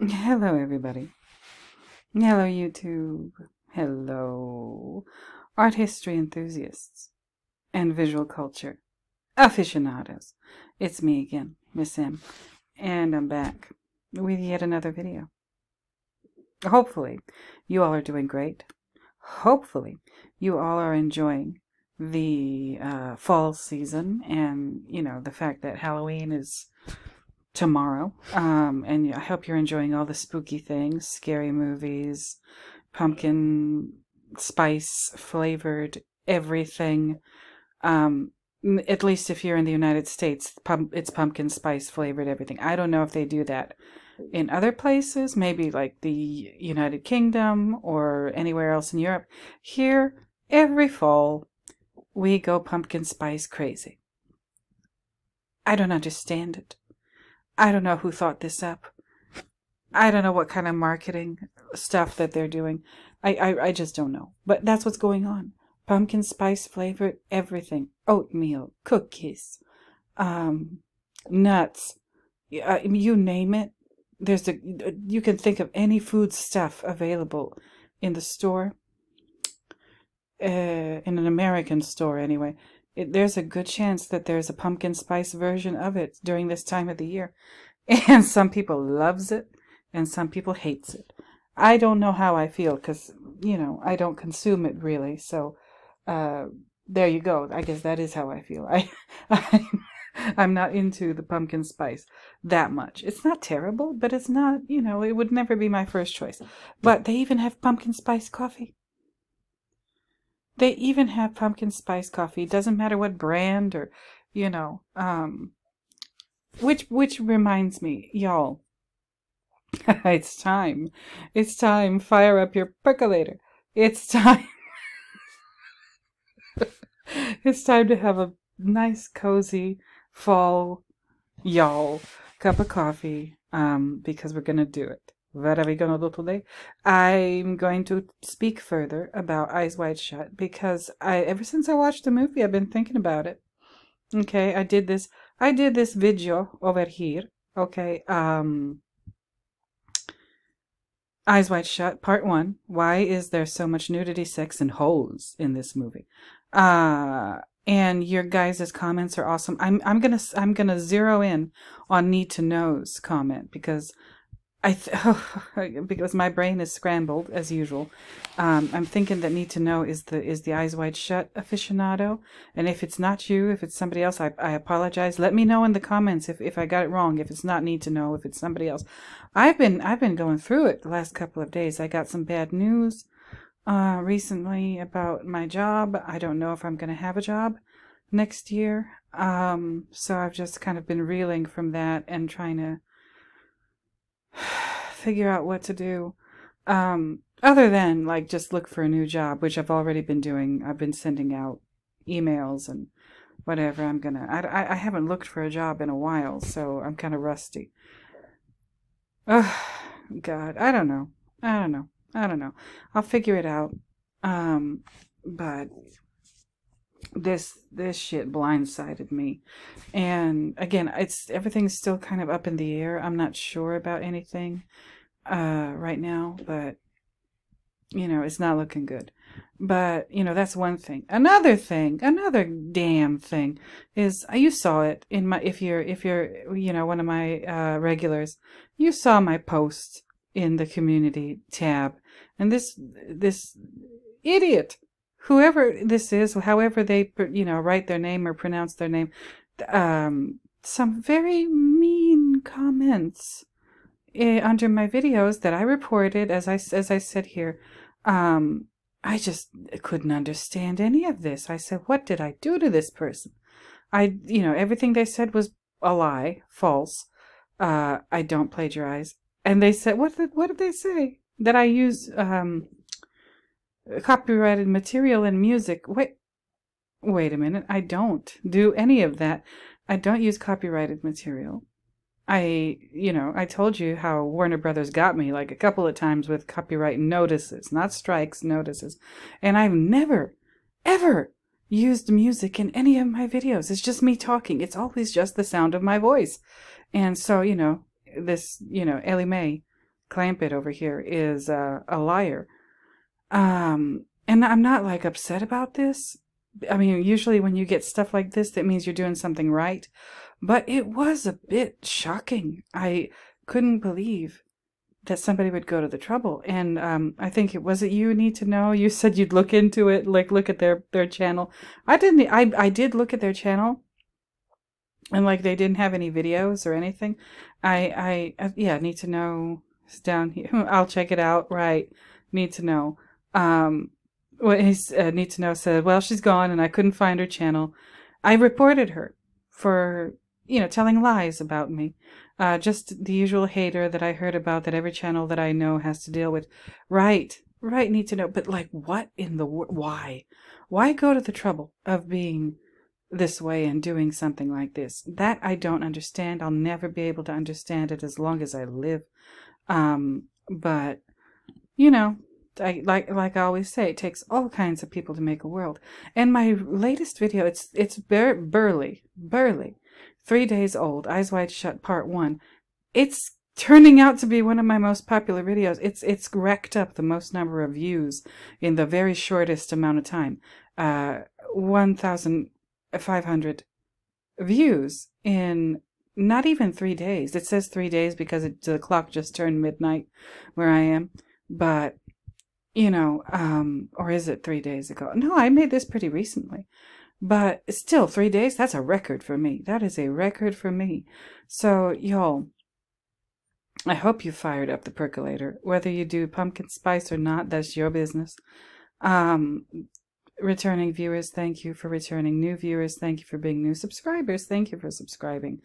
Hello, everybody. Hello, YouTube. Hello, art history enthusiasts and visual culture aficionados. It's me again, Miss M, and I'm back with yet another video. Hopefully, you all are doing great. Hopefully, you all are enjoying the uh, fall season and, you know, the fact that Halloween is tomorrow. Um, and I hope you're enjoying all the spooky things, scary movies, pumpkin spice flavored everything. Um, at least if you're in the United States, it's pumpkin spice flavored everything. I don't know if they do that in other places, maybe like the United Kingdom or anywhere else in Europe. Here, every fall, we go pumpkin spice crazy. I don't understand it. I don't know who thought this up. I don't know what kind of marketing stuff that they're doing. I, I, I just don't know. But that's what's going on. Pumpkin spice flavored everything. Oatmeal, cookies, um, nuts. Uh, you name it. There's a, you can think of any food stuff available in the store. Uh, in an American store anyway it, there's a good chance that there's a pumpkin spice version of it during this time of the year. And some people loves it and some people hates it. I don't know how I feel because, you know, I don't consume it really. So, uh, there you go. I guess that is how I feel. I, I I'm not into the pumpkin spice that much. It's not terrible, but it's not, you know, it would never be my first choice. But they even have pumpkin spice coffee. They even have pumpkin spice coffee. Doesn't matter what brand or, you know, um, which which reminds me, y'all. it's time. It's time. Fire up your percolator. It's time. it's time to have a nice, cozy fall, y'all, cup of coffee. Um, because we're gonna do it. What are we going to do today? I'm going to speak further about Eyes Wide Shut because I ever since I watched the movie I've been thinking about it. Okay, I did this I did this video over here. Okay, um Eyes Wide Shut part 1. Why is there so much nudity, sex and holes in this movie? Uh and your guys' comments are awesome. I'm I'm to I'm to zero in on need to know's comment because I th- oh, because my brain is scrambled as usual. Um, I'm thinking that need to know is the is the eyes wide shut aficionado, and if it's not you, if it's somebody else, I I apologize. Let me know in the comments if, if I got it wrong. If it's not need to know, if it's somebody else. I've been I've been going through it the last couple of days. I got some bad news uh, recently about my job. I don't know if I'm going to have a job next year. Um, so I've just kind of been reeling from that and trying to figure out what to do. Um, other than like just look for a new job, which I've already been doing. I've been sending out emails and whatever. I'm gonna. I I haven't looked for a job in a while, so I'm kind of rusty. Oh God, I don't know. I don't know. I don't know. I'll figure it out. Um, but this this shit blindsided me. And again it's everything's still kind of up in the air. I'm not sure about anything uh right now but you know it's not looking good. But you know that's one thing. Another thing another damn thing is uh, you saw it in my if you're if you're you know one of my uh regulars you saw my post in the community tab. And this this idiot whoever this is, however they, you know, write their name or pronounce their name, um, some very mean comments uh, under my videos that I reported, as I, as I said here. Um, I just couldn't understand any of this. I said, what did I do to this person? I, you know, everything they said was a lie, false. Uh, I don't plagiarize. And they said, what did, what did they say? That I use, um, copyrighted material and music. Wait, wait a minute. I don't do any of that. I don't use copyrighted material. I, you know, I told you how Warner Brothers got me like a couple of times with copyright notices, not strikes, notices. And I've never, ever used music in any of my videos. It's just me talking. It's always just the sound of my voice. And so, you know, this, you know, Ellie Mae Clampett over here is uh, a liar. Um, and I'm not like upset about this. I mean, usually when you get stuff like this, that means you're doing something right. But it was a bit shocking. I couldn't believe that somebody would go to the trouble. And um, I think it was it you need to know. You said you'd look into it, like look at their their channel. I didn't. I I did look at their channel, and like they didn't have any videos or anything. I I uh, yeah need to know. It's down here. I'll check it out. Right. Need to know. Um, what he's uh, need to know said. Well, she's gone, and I couldn't find her channel. I reported her for you know telling lies about me. Uh, just the usual hater that I heard about that every channel that I know has to deal with. Right, right, need to know. But like, what in the? Why? Why go to the trouble of being this way and doing something like this? That I don't understand. I'll never be able to understand it as long as I live. Um, but you know, I, like like I always say, it takes all kinds of people to make a world. And my latest video, it's it's bur- burly, burly three days old, Eyes Wide Shut Part 1. It's turning out to be one of my most popular videos. It's it's racked up the most number of views in the very shortest amount of time. Uh, 1,500 views in not even three days. It says three days because it, the clock just turned midnight where I am. But, you know, um, or is it three days ago? No, I made this pretty recently. But still, three days, that's a record for me. That is a record for me. So, y'all, I hope you fired up the percolator. Whether you do pumpkin spice or not, that's your business. Um, returning viewers, thank you for returning. New viewers, thank you for being new. Subscribers, thank you for subscribing.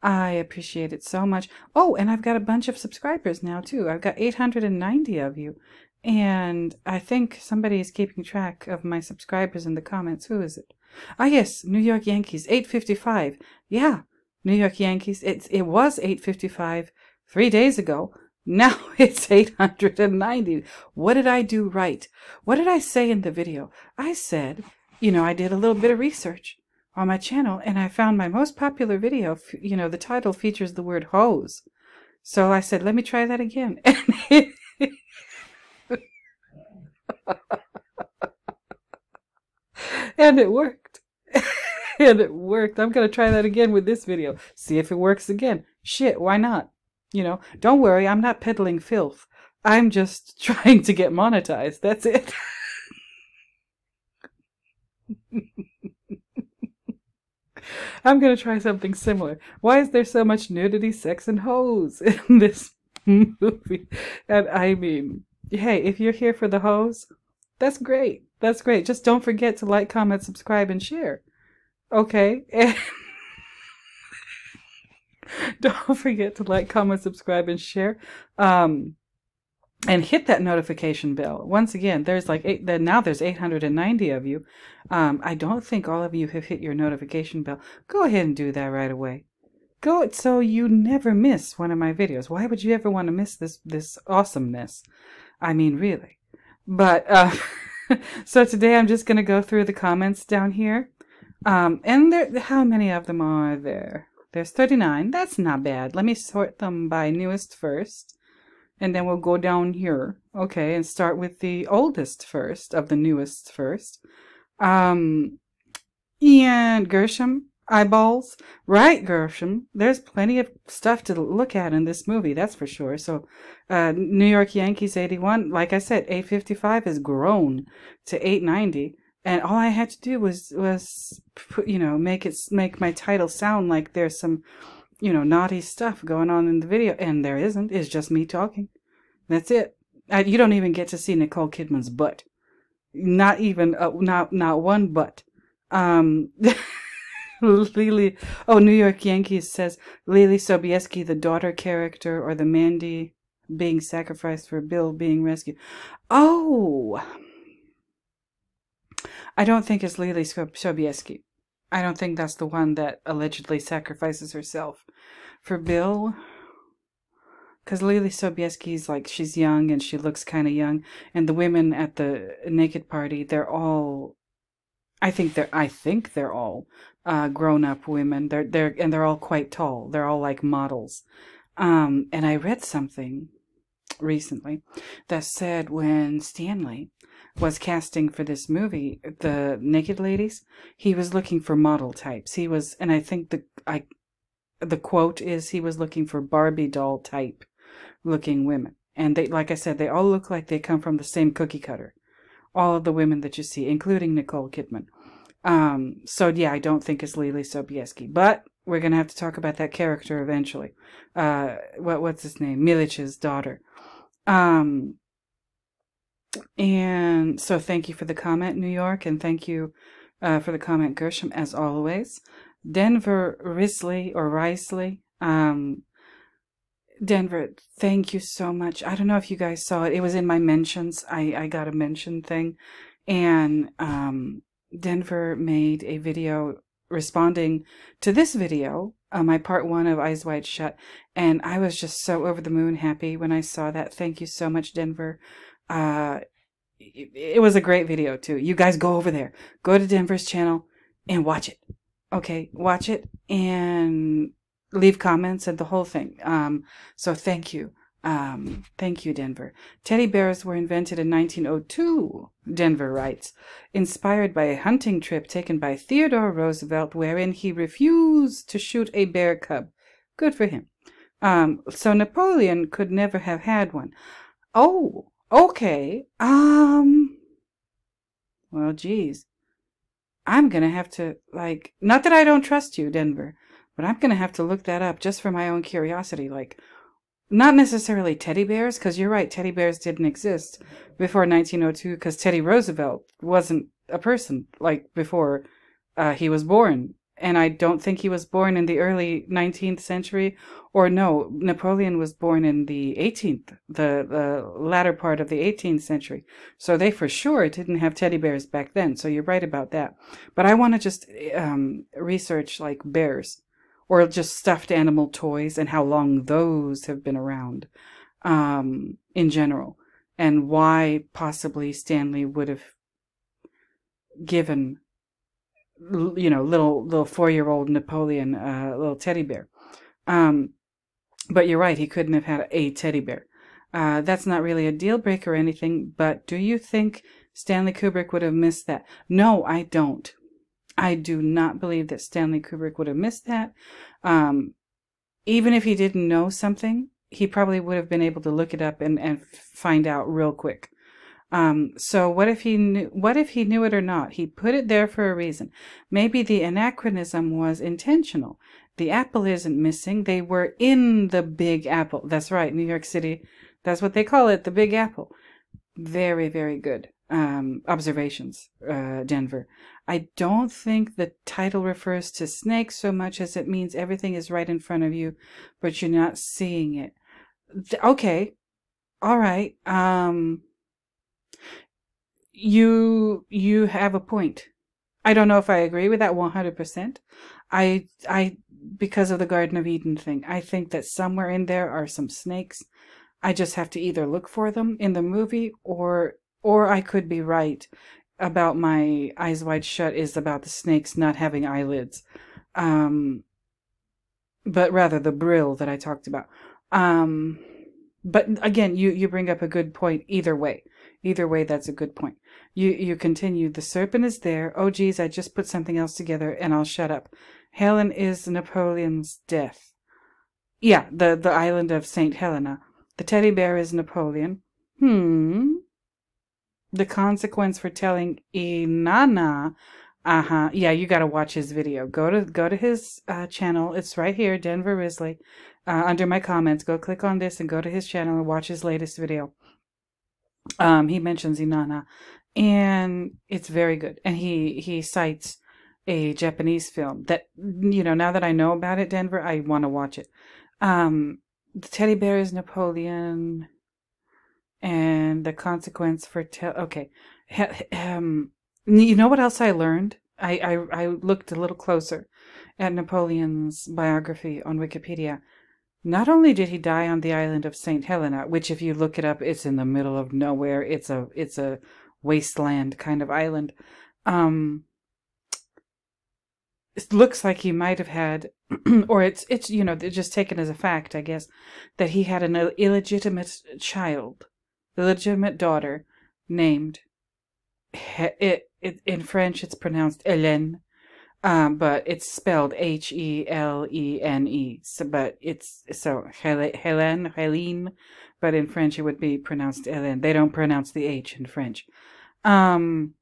I appreciate it so much. Oh, and I've got a bunch of subscribers now, too. I've got 890 of you. And I think somebody is keeping track of my subscribers in the comments. Who is it? Ah, yes, New York Yankees, 855. Yeah, New York Yankees. It, it was 855 three days ago. Now it's 890. What did I do right? What did I say in the video? I said, you know, I did a little bit of research on my channel and I found my most popular video, you know, the title features the word hoes. So I said, let me try that again. and it worked. and it worked. I'm going to try that again with this video. See if it works again. Shit, why not? You know, don't worry, I'm not peddling filth. I'm just trying to get monetized. That's it. I'm going to try something similar. Why is there so much nudity, sex, and hoes in this movie? And I mean, hey, if you're here for the hoes, that's great. That's great. Just don't forget to like, comment, subscribe, and share. Okay? And don't forget to like, comment, subscribe, and share. Um, and hit that notification bell. Once again, there's like eight, now there's 890 of you. Um, I don't think all of you have hit your notification bell. Go ahead and do that right away. Go it so you never miss one of my videos. Why would you ever want to miss this this awesomeness? I mean, really. But uh so today I'm just going to go through the comments down here. Um, and there, how many of them are there? There's 39. That's not bad. Let me sort them by newest first. And then we'll go down here. Okay, and start with the oldest first, of the newest first. Um, Ian Gershom, eyeballs. Right, Gershom. There's plenty of stuff to look at in this movie, that's for sure. So, uh, New York Yankees 81, like I said, 855 has grown to 890. And all I had to do was, was, you know, make it, make my title sound like there's some, you know, naughty stuff going on in the video. And there isn't. It's just me talking. That's it. I, you don't even get to see Nicole Kidman's butt. Not even, uh, not, not one butt. Um, Lily, oh, New York Yankees says Leelee Sobieski, the daughter character, or the Mandy being sacrificed for Bill being rescued. Oh, I don't think it's Leelee Sobieski. I don't think that's the one that allegedly sacrifices herself for Bill. Because Leelee Sobieski's like, she's young and she looks kind of young. And the women at the naked party, they're all I think they're I think they're all uh, grown up women. They're they're and they're all quite tall. They're all like models. Um, and I read something. recently that said when Stanley was casting for this movie, the Naked Ladies, he was looking for model types. He was, and I think the I, the quote is he was looking for Barbie doll type looking women, and they, like I said, they all look like they come from the same cookie cutter. All of the women that you see, including Nicole Kidman. Um, so yeah, I don't think it's Leelee Sobieski, but we're gonna have to talk about that character eventually. Uh, what what's his name? Milich's daughter. Um, and so thank you for the comment, New York, and thank you uh, for the comment, Gershom, as always. Denver Risley or Risley. Um, Denver, thank you so much. I don't know if you guys saw it. It was in my mentions. I, I got a mention thing. And um, Denver made a video responding to this video, uh, my part one of Eyes Wide Shut. And I was just so over the moon happy when I saw that. Thank you so much, Denver. Uh, it, it was a great video too. You guys go over there, go to Denver's channel and watch it. Okay, watch it and leave comments and the whole thing. Um, so thank you. Um, thank you, Denver. Teddy bears were invented in 1902, Denver writes, inspired by a hunting trip taken by Theodore Roosevelt wherein he refused to shoot a bear cub. Good for him. Um, so Napoleon could never have had one. Oh, okay. Um, well, geez. I'm gonna have to, like, not that I don't trust you, Denver, but I'm gonna have to look that up just for my own curiosity. Like, not necessarily teddy bears, because you're right, teddy bears didn't exist before 1902, because Teddy Roosevelt wasn't a person like before uh, he was born. And I don't think he was born in the early 19th century, or no, Napoleon was born in the 18th, the, the latter part of the 18th century. So they for sure didn't have teddy bears back then. So you're right about that. But I want to just um, research like bears or just stuffed animal toys and how long those have been around um, in general, and why possibly Stanley would have given, you know, little little four year old Napoleon a uh, little teddy bear. Um, but you're right, he couldn't have had a teddy bear. Uh, that's not really a deal breaker or anything, but do you think Stanley Kubrick would have missed that? No, I don't. I do not believe that Stanley Kubrick would have missed that. Um, even if he didn't know something, he probably would have been able to look it up and, and find out real quick. Um, so what if he knew, what if he knew it or not? He put it there for a reason. Maybe the anachronism was intentional. The apple isn't missing. They were in the big apple. That's right. New York City. That's what they call it. The big apple. Very, very good um, observations, uh, Denver. I don't think the title refers to snakes so much as it means everything is right in front of you, but you're not seeing it. Okay. All right. Um, you, you have a point. I don't know if I agree with that 100%. I, I, because of the Garden of Eden thing, I think that somewhere in there are some snakes. I just have to either look for them in the movie or or I could be right about my eyes wide shut is about the snakes not having eyelids. Um, but rather the brille that I talked about. Um, but again, you, you bring up a good point either way. Either way, that's a good point. You, you continue. The serpent is there. Oh, geez, I just put something else together and I'll shut up. Helen is Napoleon's death. Yeah, the, the island of St. Helena. The teddy bear is Napoleon. Hmm the consequence for telling Inanna, uh huh, yeah, you got to watch his video. Go to go to his uh, channel. It's right here, Denver Risley. Uh, under my comments, go click on this and go to his channel and watch his latest video. Um, he mentions Inanna, and it's very good. And he he cites a Japanese film that you know. Now that I know about it, Denver, I want to watch it. Um, the teddy bear is Napoleon and the consequence for te- okay. Um you know what else i learned? I, I i looked a little closer at napoleon's biography on wikipedia. Not only did he die on the island of st helena which if you look it up it's in the middle of nowhere. It's a it's a wasteland kind of island. Um it looks like he might have had, or it's it's you know just taken as a fact, I guess, that he had an illegitimate child, illegitimate daughter, named. It, it in French it's pronounced Hélène, um, but it's spelled H E L E N E. So, but it's so Hélène, Hélène, but in French it would be pronounced Hélène. They don't pronounce the H in French. Um,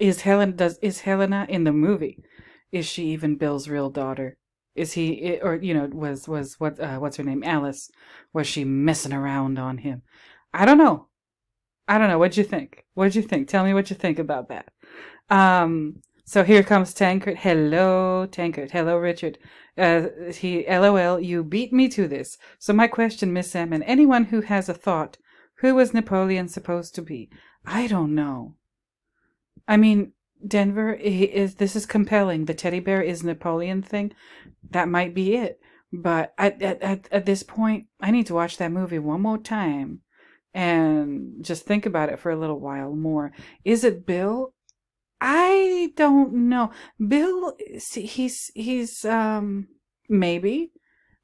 is Helen does is Helena in the movie? Is she even Bill's real daughter? Is he or you know was was what uh, what's her name Alice? Was she messing around on him? I don't know. I don't know. What'd you think? What'd you think? Tell me what you think about that. Um, so here comes tankard Hello, tankard Hello, Richard. Uh, he, LOL, you beat me to this. So my question, Miss m and anyone who has a thought, who was Napoleon supposed to be? I don't know. I mean, Denver is this is compelling. The teddy bear is Napoleon thing. That might be it. But at, at, at this point, I need to watch that movie one more time and just think about it for a little while more. Is it Bill? I don't know. Bill, he's, he's, um, maybe,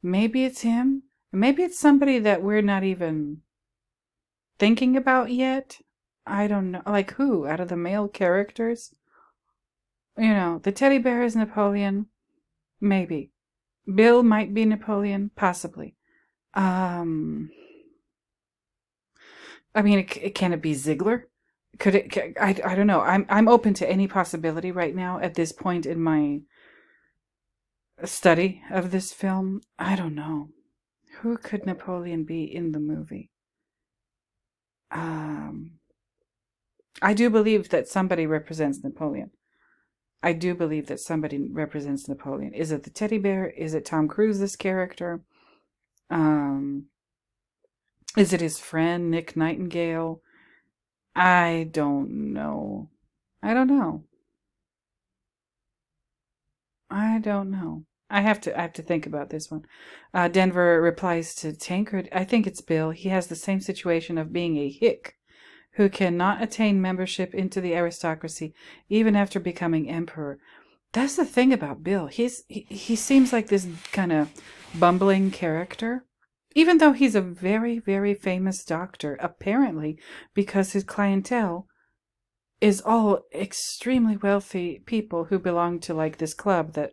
maybe it's him. Maybe it's somebody that we're not even thinking about yet. I don't know. Like who? Out of the male characters? You know, the teddy bear is Napoleon. Maybe. Bill might be Napoleon. Possibly. Um. I mean, it, it, can it be Ziegler? Could it? I, I don't know. I'm I'm open to any possibility right now at this point in my study of this film. I don't know. Who could Napoleon be in the movie? Um, I do believe that somebody represents Napoleon. I do believe that somebody represents Napoleon. Is it the teddy bear? Is it Tom Cruise, this character? Um, is it his friend, Nick Nightingale? I don't know. I don't know. I don't know. I have to I have to think about this one. Uh, Denver replies to Tancred. I think it's Bill. He has the same situation of being a hick who cannot attain membership into the aristocracy even after becoming emperor. That's the thing about Bill. He's he, he seems like this kind of bumbling character. Even though he's a very, very famous doctor, apparently, because his clientele is all extremely wealthy people who belong to like this club that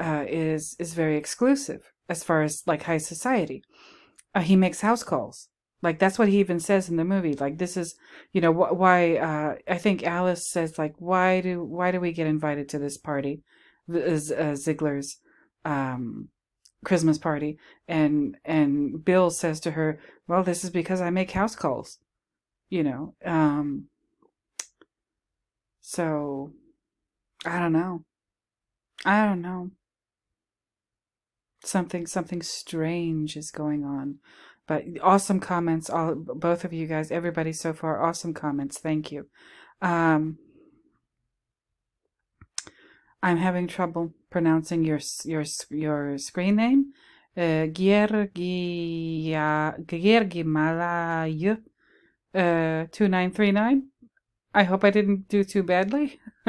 uh, is is very exclusive as far as like high society. Uh, he makes house calls like that's what he even says in the movie. Like this is, you know, wh- why uh, I think Alice says like, why do why do we get invited to this party, uh, Ziegler's um, Christmas party? And and Bill says to her, well, this is because I make house calls, you know. Um, so I don't know. I don't know. Something something strange is going on but awesome comments, all both of you guys, everybody so far, awesome comments. Thank you. Um, I'm having trouble pronouncing your your your screen name. Uh, Giergi Malayu, uh, two nine three nine. I hope I didn't do too badly.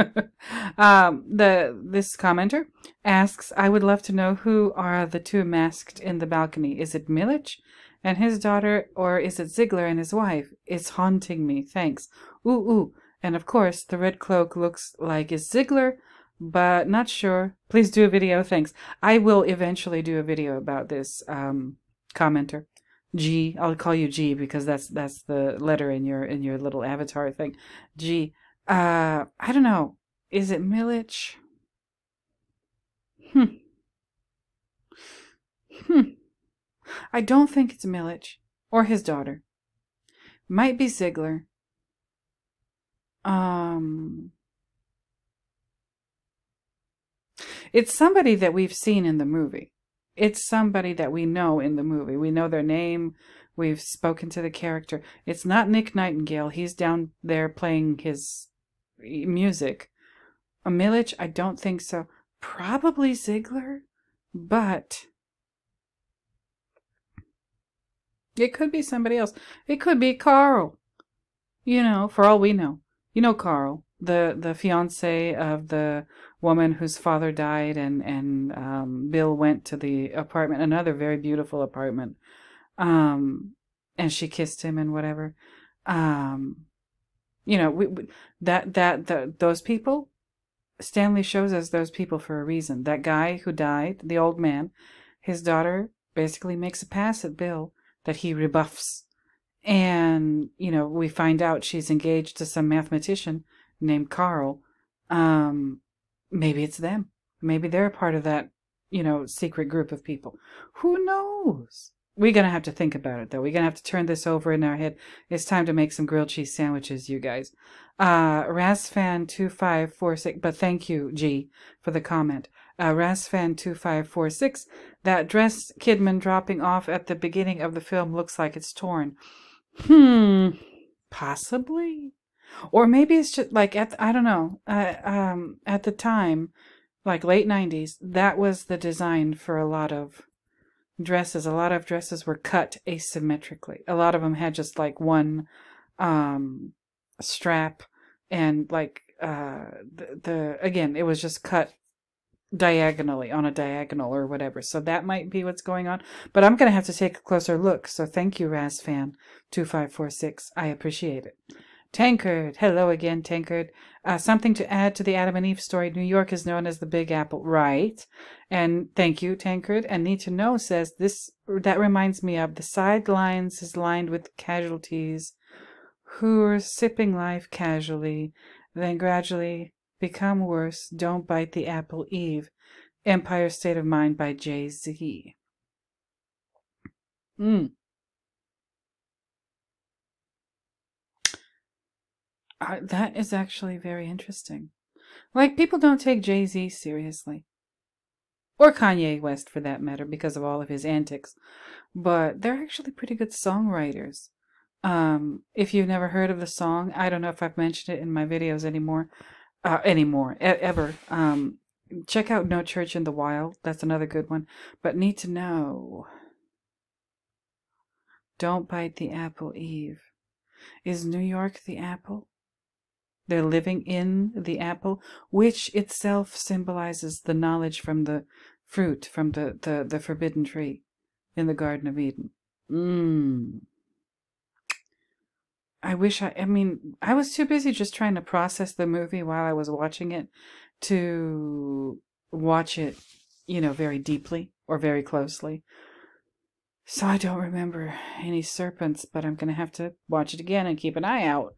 um, the this commenter asks, I would love to know who are the two masked in the balcony. Is it Milich and his daughter, or is it Ziegler and his wife? It's haunting me. Thanks. Ooh, ooh. And of course, the red cloak looks like it's Ziegler, but not sure. Please do a video. Thanks. I will eventually do a video about this um, commenter. G. I'll call you G because that's that's the letter in your in your little avatar thing. G. Uh, I don't know. Is it Milich? Hmm. Hmm. I don't think it's Milich or his daughter. Might be Ziegler. Um, it's somebody that we've seen in the movie. It's somebody that we know in the movie. We know their name. We've spoken to the character. It's not Nick Nightingale. He's down there playing his music. A Milich? I don't think so. Probably Ziegler, but It could be somebody else. It could be Carl. You know, for all we know. You know Carl. the the fiance of the woman whose father died, and and um, Bill went to the apartment, another very beautiful apartment, um, and she kissed him and whatever. Um, you know, we, we, that that the, those people. Stanley shows us those people for a reason. That guy who died, the old man, his daughter basically makes a pass at Bill that he rebuffs. And, you know, we find out she's engaged to some mathematician named Carl. Um, maybe it's them. Maybe they're a part of that, you know, secret group of people. Who knows? We're going to have to think about it, though. We're going to have to turn this over in our head. It's time to make some grilled cheese sandwiches, you guys. Uh, Rasfan2546, but thank you, G, for the comment. Uh, Rasfan2546, that dress Kidman dropping off at the beginning of the film looks like it's torn. Hmm, possibly. Or maybe it's just like at I don't know. Uh, um, at the time, like late '90s, that was the design for a lot of dresses. A lot of dresses were cut asymmetrically. A lot of them had just like one um, strap, and like uh, the, the again, it was just cut diagonally on a diagonal or whatever. So that might be what's going on. But I'm going to have to take a closer look. So thank you, Razfan2546. I appreciate it. Tankard. Hello again, Tankard. Uh, something to add to the Adam and Eve story. New York is known as the Big Apple, right? And thank you, Tankard. And Need to Know says this, that reminds me of the sidelines is lined with casualties who are sipping life casually, then gradually become worse. Don't bite the apple, Eve. Empire State of Mind by Jay Z. Mm. Uh, that is actually very interesting. Like, people don't take Jay Z seriously. Or Kanye West, for that matter, because of all of his antics. But they're actually pretty good songwriters. Um, if you've never heard of the song, I don't know if I've mentioned it in my videos anymore, uh, anymore, e- ever. Um, check out No Church in the Wild. That's another good one. But Need to Know. Don't bite the apple, Eve. Is New York the apple? They're living in the apple, which itself symbolizes the knowledge from the fruit, from the, the, the forbidden tree in the Garden of Eden. Mmm. I wish I, I mean, I was too busy just trying to process the movie while I was watching it to watch it, you know, very deeply or very closely. So I don't remember any serpents, but I'm going to have to watch it again and keep an eye out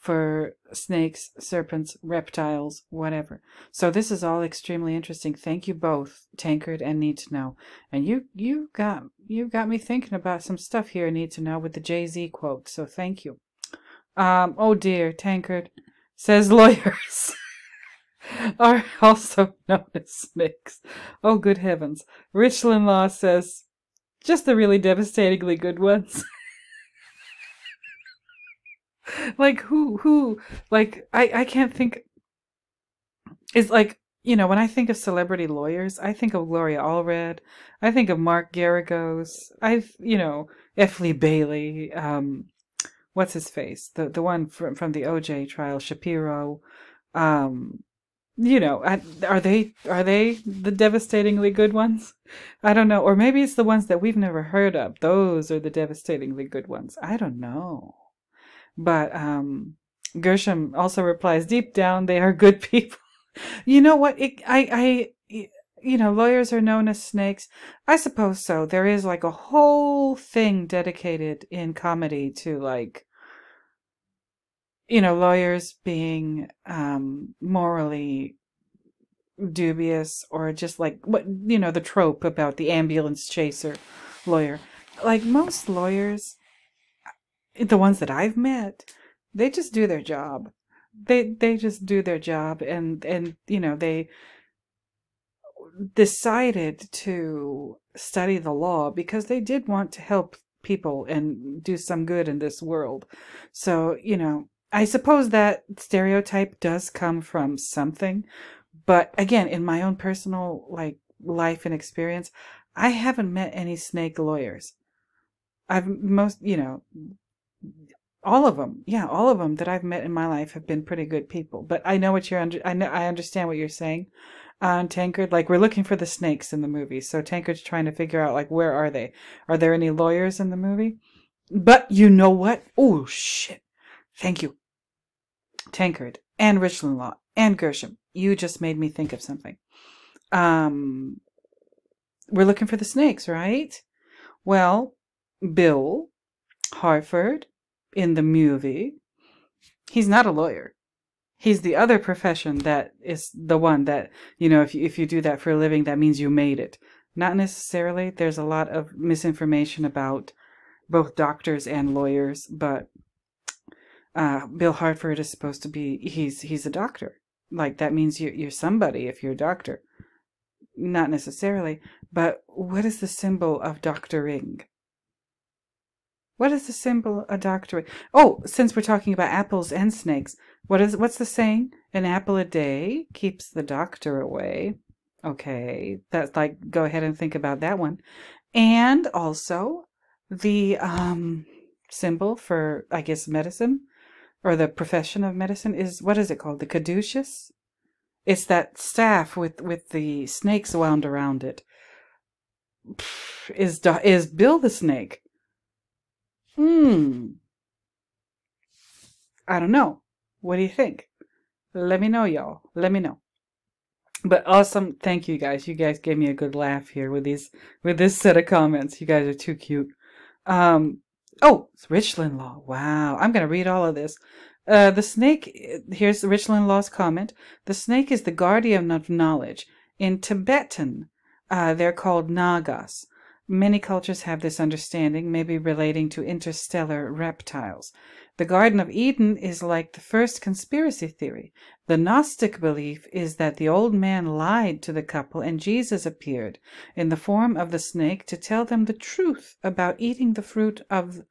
for snakes, serpents, reptiles, whatever. So this is all extremely interesting. Thank you both, Tankard and Need to Know. And you you got you got me thinking about some stuff here, Need to Know, with the Jay Z quote. So thank you. Um, oh dear, Tankard says lawyers are also known as snakes. Oh good heavens. Richland Law says just the really devastatingly good ones. like who who like I I can't think It's like you know when I think of celebrity lawyers I think of Gloria Allred I think of Mark Geragos I've you know F. Lee Bailey um what's his face? The the one from from the OJ trial Shapiro. Um you know are they are they the devastatingly good ones? I don't know. Or maybe it's the ones that we've never heard of. Those are the devastatingly good ones. I don't know. But um, Gershom also replies, deep down, they are good people. you know what? It, I, I, you know, lawyers are known as snakes. I suppose so. There is like a whole thing dedicated in comedy to like, you know, lawyers being um, morally dubious or just like what you know the trope about the ambulance chaser lawyer like most lawyers the ones that I've met, they just do their job. They they just do their job and and you know, they decided to study the law because they did want to help people and do some good in this world. So, you know, I suppose that stereotype does come from something, but again, in my own personal like life and experience, I haven't met any snake lawyers. I've most, you know, all of them. Yeah, all of them that I've met in my life have been pretty good people. But I know what you're under. I know. I understand what you're saying. On Tancred, like we're looking for the snakes in the movie, so Tankard's trying to figure out like where are they? Are there any lawyers in the movie? But you know what? Oh shit! Thank you, Tankard and Richland Law and Gershom. You just made me think of something. Um, we're looking for the snakes, right? Well, Bill Harford in the movie, he's not a lawyer. He's the other profession that is the one that, you know, if you, if you do that for a living, that means you made it. Not necessarily. There's a lot of misinformation about both doctors and lawyers, but uh, Bill Harford is supposed to be, he's, he's a doctor. Like that means you, you're somebody if you're a doctor. Not necessarily, but what is the symbol of doctoring? What is the symbol of doctoring? Oh, since we're talking about apples and snakes, what is what's the saying? An apple a day keeps the doctor away. Okay, that's like go ahead and think about that one. And also the um symbol for I guess medicine or the profession of medicine is what is it called? The caduceus? It's that staff with with the snakes wound around it. Is is Bill the snake? Hmm. I don't know. What do you think? Let me know, y'all. Let me know. But awesome. Thank you guys. You guys gave me a good laugh here with these with this set of comments. You guys are too cute. Um oh, it's Richland Law. Wow. I'm gonna read all of this. Uh, the snake, here's Richland Law's comment. The snake is the guardian of knowledge. In Tibetan, uh, they're called Nagas. Many cultures have this understanding, maybe relating to interstellar reptiles. The Garden of Eden is like the first conspiracy theory. The Gnostic belief is that the old man lied to the couple and Jesus appeared in the form of the snake to tell them the truth about eating the fruit of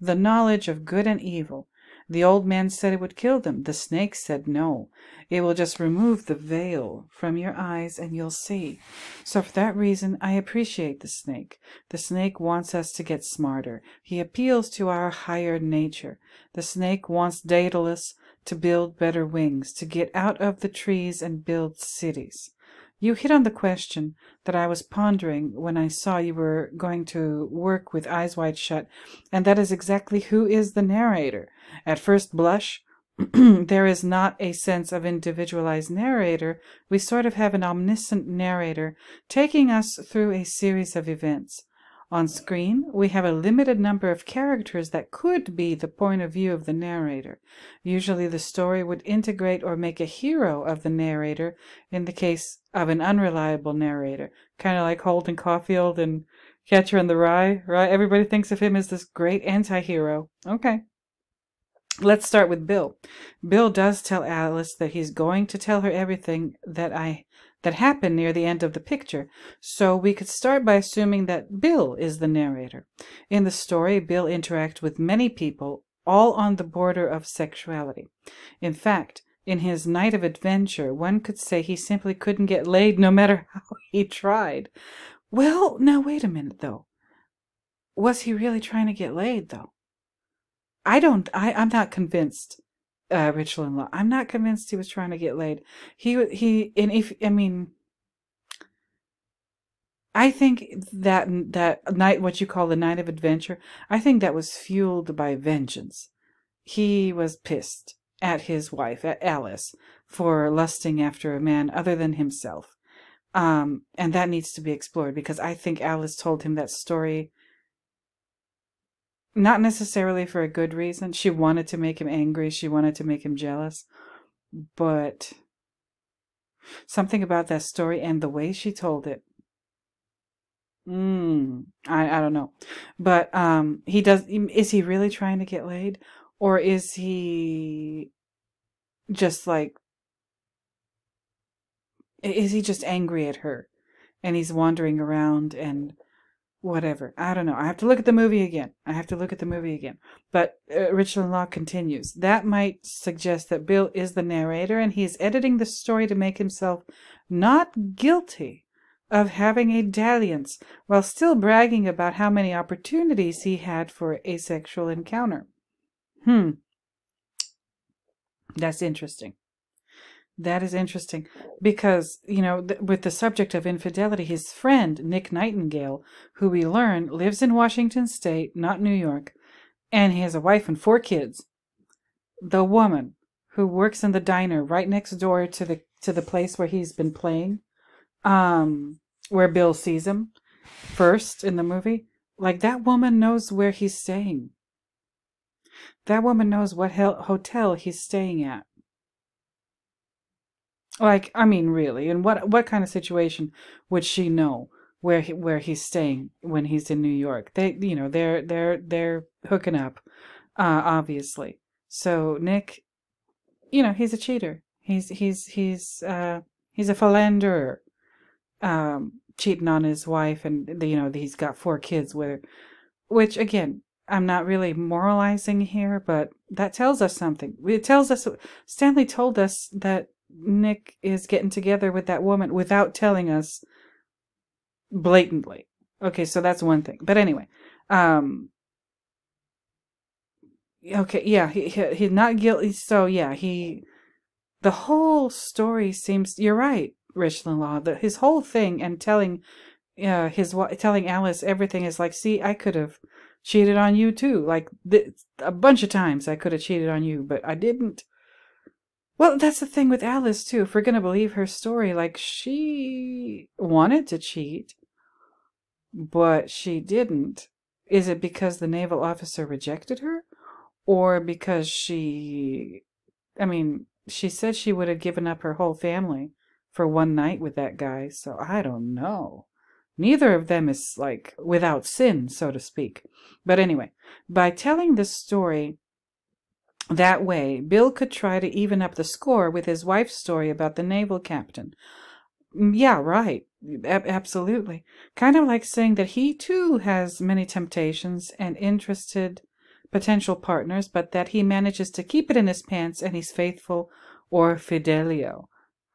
the knowledge of good and evil. The old man said it would kill them. The snake said no. It will just remove the veil from your eyes and you'll see. So for that reason, I appreciate the snake. The snake wants us to get smarter. He appeals to our higher nature. The snake wants Daedalus to build better wings, to get out of the trees and build cities. You hit on the question that I was pondering when I saw you were going to work with Eyes Wide Shut, and that is exactly who is the narrator. At first blush, there is not a sense of individualized narrator. We sort of have an omniscient narrator taking us through a series of events. On screen, we have a limited number of characters that could be the point of view of the narrator. Usually the story would integrate or make a hero of the narrator in the case of an unreliable narrator, kind of like Holden Caulfield and Catcher in the Rye, right? Everybody thinks of him as this great anti-hero. Okay. Let's start with Bill. Bill does tell Alice that he's going to tell her everything that I that happened near the end of the picture, so we could start by assuming that Bill is the narrator. In the story, Bill interacts with many people, all on the border of sexuality. In fact, in his night of adventure, one could say he simply couldn't get laid no matter how he tried. Well, now wait a minute, though. Was he really trying to get laid, though? I don't, I, I'm not convinced uh, in Law. I'm not convinced he was trying to get laid. He he and if I mean, I think that that night, what you call the night of adventure, I think that was fueled by vengeance. He was pissed at his wife, at Alice, for lusting after a man other than himself. Um, and that needs to be explored because I think Alice told him that story not necessarily for a good reason. She wanted to make him angry. She wanted to make him jealous. But something about that story and the way she told it. Mm, I, I don't know. But um he does is he really trying to get laid or is he just like is he just angry at her and he's wandering around and whatever. I don't know. I have to look at the movie again. I have to look at the movie again. But uh, Richland Law continues. That might suggest that Bill is the narrator and he's editing the story to make himself not guilty of having a dalliance while still bragging about how many opportunities he had for asexual encounter. Hmm. That's interesting. That is interesting because, you know, th- with the subject of infidelity, his friend, Nick Nightingale, who we learn lives in Washington state, not New York, and he has a wife and four kids. The woman who works in the diner right next door to the to the place where he's been playing, um, where Bill sees him first in the movie, like that woman knows where he's staying. That woman knows what hotel he's staying at. Like, I mean, really, and what what kind of situation would she know where he, where he's staying when he's in New York? They, you know, they're they're they're hooking up, uh, obviously. So Nick, you know, he's a cheater. He's he's he's uh he's a philanderer, um, cheating on his wife, and you know he's got four kids with her. Which again, I'm not really moralizing here, but that tells us something. It tells us Stanley told us that Nick is getting together with that woman without telling us blatantly. Okay, so that's one thing. But anyway, um okay, yeah, he, he he's not guilty. So yeah, he the whole story seems you're right, Richland Law. That his whole thing and telling uh his telling Alice everything is like, see, I could have cheated on you too. Like th- a bunch of times I could have cheated on you, but I didn't. Well, that's the thing with Alice too. If we're gonna believe her story, like she wanted to cheat, but she didn't. Is it because the naval officer rejected her? Or because she I mean, she said she would have given up her whole family for one night with that guy, so I don't know. Neither of them is like without sin, so to speak. But anyway, by telling this story that way, Bill could try to even up the score with his wife's story about the naval captain. Mm, yeah, right. A- absolutely. Kind of like saying that he too has many temptations and interested potential partners, but that he manages to keep it in his pants and he's faithful or fidelio.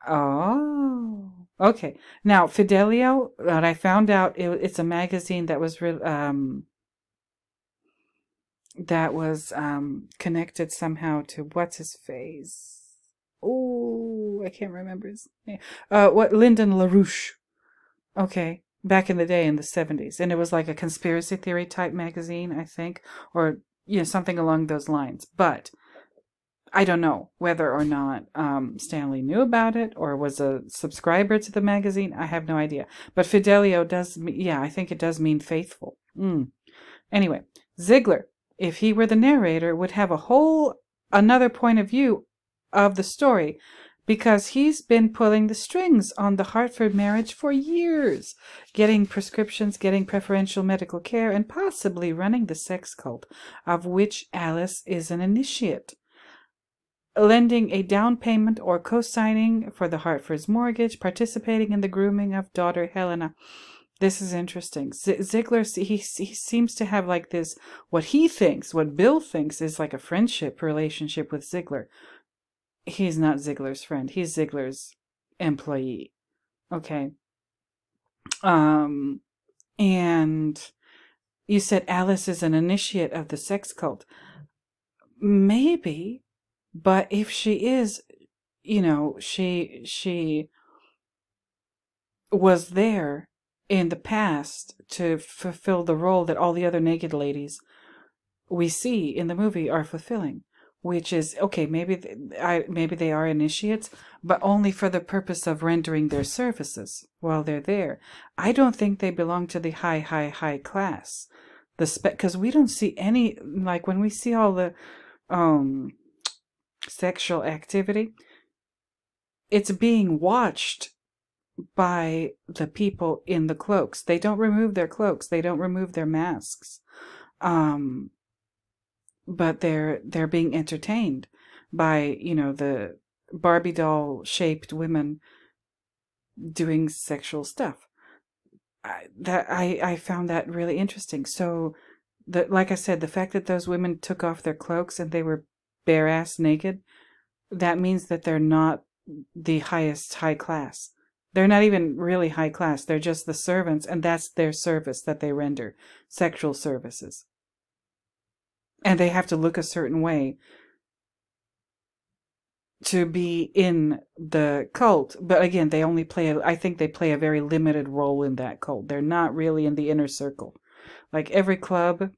Oh, okay. Now, Fidelio, what I found out, it, it's a magazine that was re- um, that was um, connected somehow to what's his face. Oh, I can't remember his name. Uh, what Lyndon LaRouche. Okay, back in the day in the seventies, and it was like a conspiracy theory type magazine, I think, or you know something along those lines. But I don't know whether or not um, Stanley knew about it or was a subscriber to the magazine. I have no idea. But Fidelio does, yeah, I think it does mean faithful. Mm. Anyway, Ziegler if he were the narrator, would have a whole another point of view of the story because he's been pulling the strings on the Hartford marriage for years, getting prescriptions, getting preferential medical care, and possibly running the sex cult, of which Alice is an initiate. Lending a down payment or co signing for the Hartford's mortgage, participating in the grooming of daughter Helena. This is interesting. Z- Ziegler, he, he seems to have like this, what he thinks, what Bill thinks is like a friendship relationship with Ziegler. He's not Ziegler's friend. He's Ziegler's employee. Okay. Um, and you said Alice is an initiate of the sex cult. Maybe, but if she is, you know, she, she was there in the past to fulfill the role that all the other naked ladies we see in the movie are fulfilling which is okay maybe I, maybe they are initiates but only for the purpose of rendering their services while they're there. I don't think they belong to the high high high class. The spec because we don't see any like when we see all the um sexual activity it's being watched by the people in the cloaks. They don't remove their cloaks. They don't remove their masks. Um, but they're they're being entertained by you know the Barbie doll shaped women doing sexual stuff. I, that I I found that really interesting. So, the like I said, the fact that those women took off their cloaks and they were bare ass naked, that means that they're not the highest high class. They're not even really high class. They're just the servants, and that's their service that they render sexual services. and they have to look a certain way to be in the cult but again they only play a, i think they play a very limited role in that cult they're not really in the inner circle like every club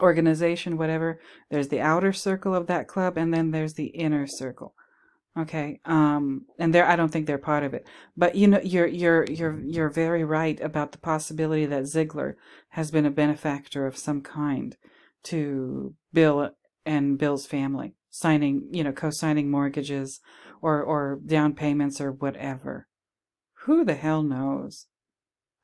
organization whatever there's the outer circle of that club and then there's the inner circle okay um and there i don't think they're part of it but you know you're you're you're you're very right about the possibility that ziegler has been a benefactor of some kind to bill and bill's family signing, you know, co-signing mortgages or or down payments or whatever. Who the hell knows?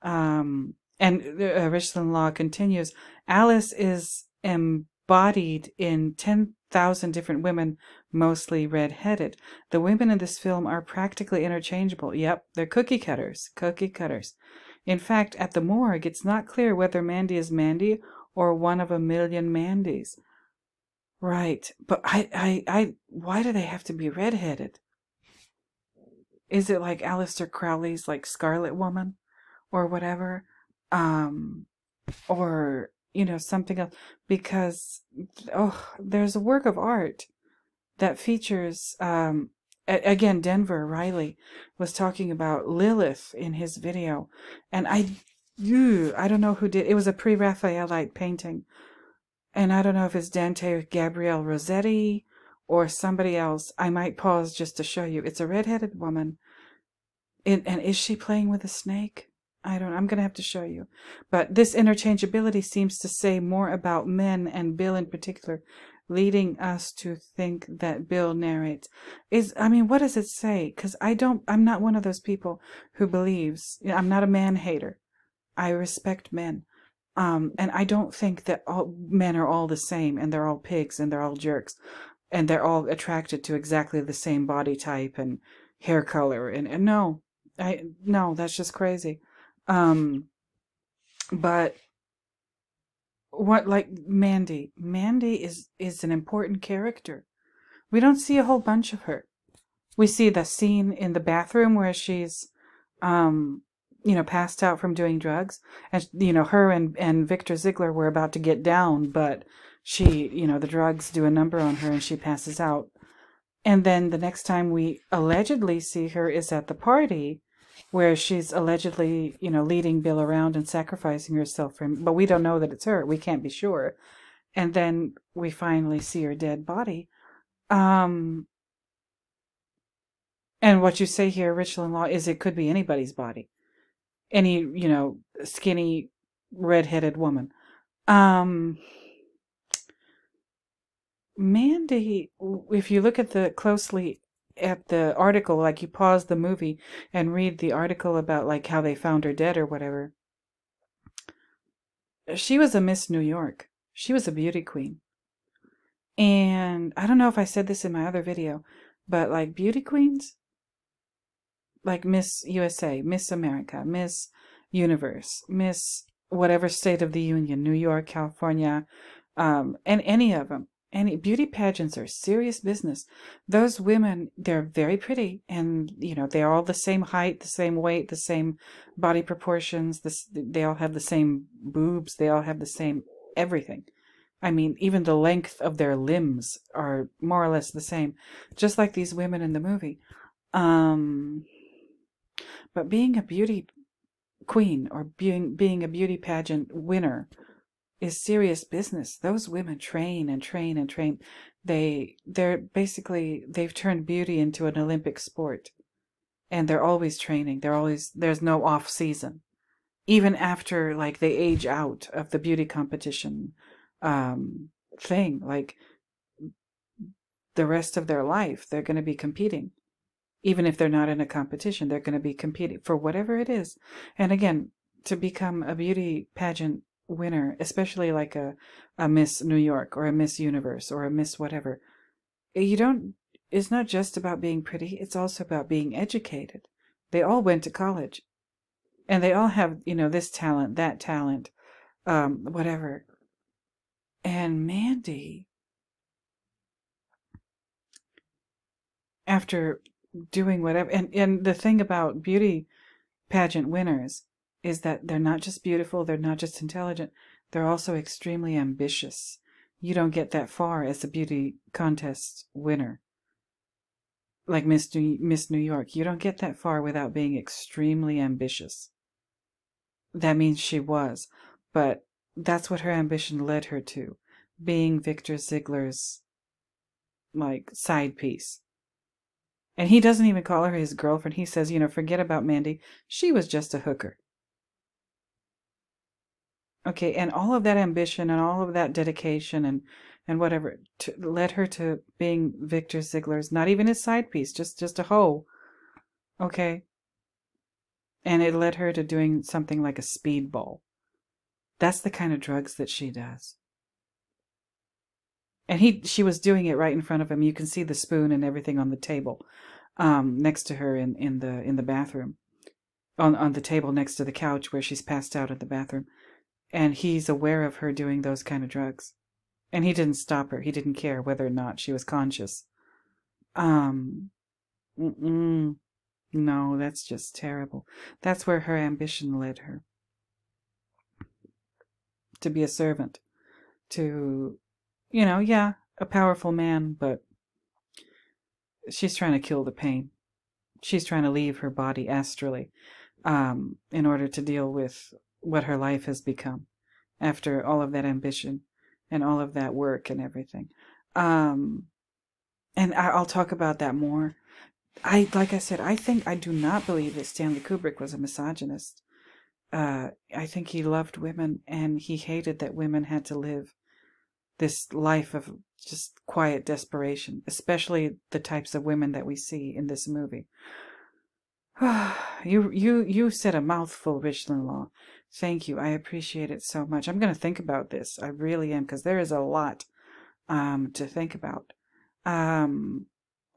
Um, and uh, Richland Law continues. Alice is embodied in ten thousand different women, mostly red-headed. The women in this film are practically interchangeable. Yep, they're cookie cutters. Cookie cutters. In fact, at the morgue, it's not clear whether Mandy is Mandy or one of a million Mandys. Right. But I, I, I, why do they have to be redheaded? Is it like Aleister Crowley's like Scarlet Woman or whatever? Um, or, you know, something else? Because, oh, there's a work of art that features, um, again, Denver Riley was talking about Lilith in his video. And I, I don't know who did, it was a pre Raphaelite painting and I don't know if it's Dante Gabriel Rossetti or somebody else. I might pause just to show you. It's a redheaded woman. It, and is she playing with a snake? I don't I'm going to have to show you. But this interchangeability seems to say more about men and Bill in particular, leading us to think that Bill narrates. Is I mean, what does it say? Cuz I don't I'm not one of those people who believes, I'm not a man hater. I respect men. Um, and I don't think that all men are all the same and they're all pigs and they're all jerks and they're all attracted to exactly the same body type and hair color and, and no, I no, that's just crazy. Um, but what like Mandy, Mandy is is an important character. We don't see a whole bunch of her. We see the scene in the bathroom where she's um you know, passed out from doing drugs. And, you know, her and, and Victor Ziegler were about to get down, but she, you know, the drugs do a number on her and she passes out. And then the next time we allegedly see her is at the party where she's allegedly, you know, leading Bill around and sacrificing herself for him. But we don't know that it's her. We can't be sure. And then we finally see her dead body. Um, and what you say here, Richland Law, is it could be anybody's body any you know skinny redheaded woman um mandy if you look at the closely at the article like you pause the movie and read the article about like how they found her dead or whatever. She was a miss new york. She was a beauty queen. And i don't know if i said this in my other video but like beauty queens? Like Miss USA, Miss America, Miss Universe, Miss whatever state of the union, New York, California, um, and any of them. Any beauty pageants are serious business. Those women, they're very pretty, and you know they're all the same height, the same weight, the same body proportions. This, they all have the same boobs. They all have the same everything. I mean, even the length of their limbs are more or less the same, just like these women in the movie. Um, but being a beauty queen or being being a beauty pageant winner is serious business. Those women train and train and train. They they're basically they've turned beauty into an Olympic sport. And they're always training. They're always there's no off season. Even after like they age out of the beauty competition um thing, like the rest of their life they're going to be competing even if they're not in a competition, they're going to be competing for whatever it is. And again, to become a beauty pageant winner, especially like a, a Miss New York or a Miss Universe or a Miss whatever, you don't, it's not just about being pretty, it's also about being educated. They all went to college and they all have, you know, this talent, that talent, um, whatever. And Mandy, after doing whatever. And and the thing about beauty pageant winners is that they're not just beautiful, they're not just intelligent, they're also extremely ambitious. you don't get that far as a beauty contest winner. Like Miss New, Miss New York, you don't get that far without being extremely ambitious. That means she was, but that's what her ambition led her to, being Victor Ziegler's like side piece. And he doesn't even call her his girlfriend. He says, you know, forget about Mandy. She was just a hooker. Okay, and all of that ambition and all of that dedication and and whatever to, led her to being Victor Ziegler's not even his side piece, just just a hoe. Okay. And it led her to doing something like a speedball. That's the kind of drugs that she does. And he she was doing it right in front of him. You can see the spoon and everything on the table um, next to her in, in the in the bathroom. On on the table next to the couch where she's passed out in the bathroom and he's aware of her doing those kind of drugs. And he didn't stop her. He didn't care whether or not she was conscious. Um mm-mm. no that's just terrible. That's where her ambition led her. To be a servant. To you know yeah a powerful man but she's trying to kill the pain. She's trying to leave her body astrally um, in order to deal with what her life has become after all of that ambition and all of that work and everything. Um, and I, will talk about that more. I, like I said, I think I do not believe that Stanley Kubrick was a misogynist. Uh, I think he loved women and he hated that women had to live this life of just quiet desperation, especially the types of women that we see in this movie. you you you said a mouthful, Richland Law. Thank you. I appreciate it so much. I'm going to think about this. I really am because there is a lot um, to think about. Um,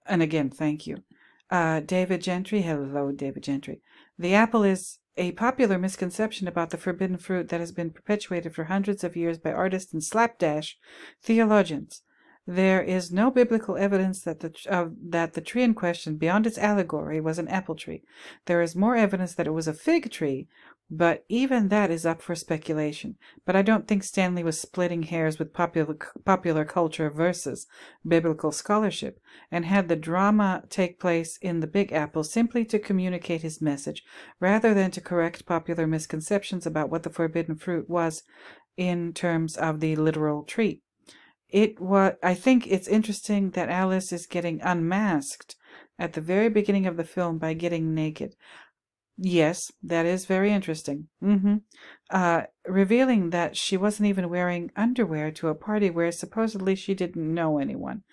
and again, thank you. Uh, David Gentry. Hello, David Gentry. The apple is a popular misconception about the forbidden fruit that has been perpetuated for hundreds of years by artists and slapdash theologians. There is no biblical evidence that the, uh, that the tree in question, beyond its allegory, was an apple tree. There is more evidence that it was a fig tree, but even that is up for speculation. But I don't think Stanley was splitting hairs with popular, popular culture versus biblical scholarship, and had the drama take place in the Big Apple simply to communicate his message, rather than to correct popular misconceptions about what the forbidden fruit was in terms of the literal tree it was i think it's interesting that alice is getting unmasked at the very beginning of the film by getting naked yes that is very interesting mm-hmm. uh, revealing that she wasn't even wearing underwear to a party where supposedly she didn't know anyone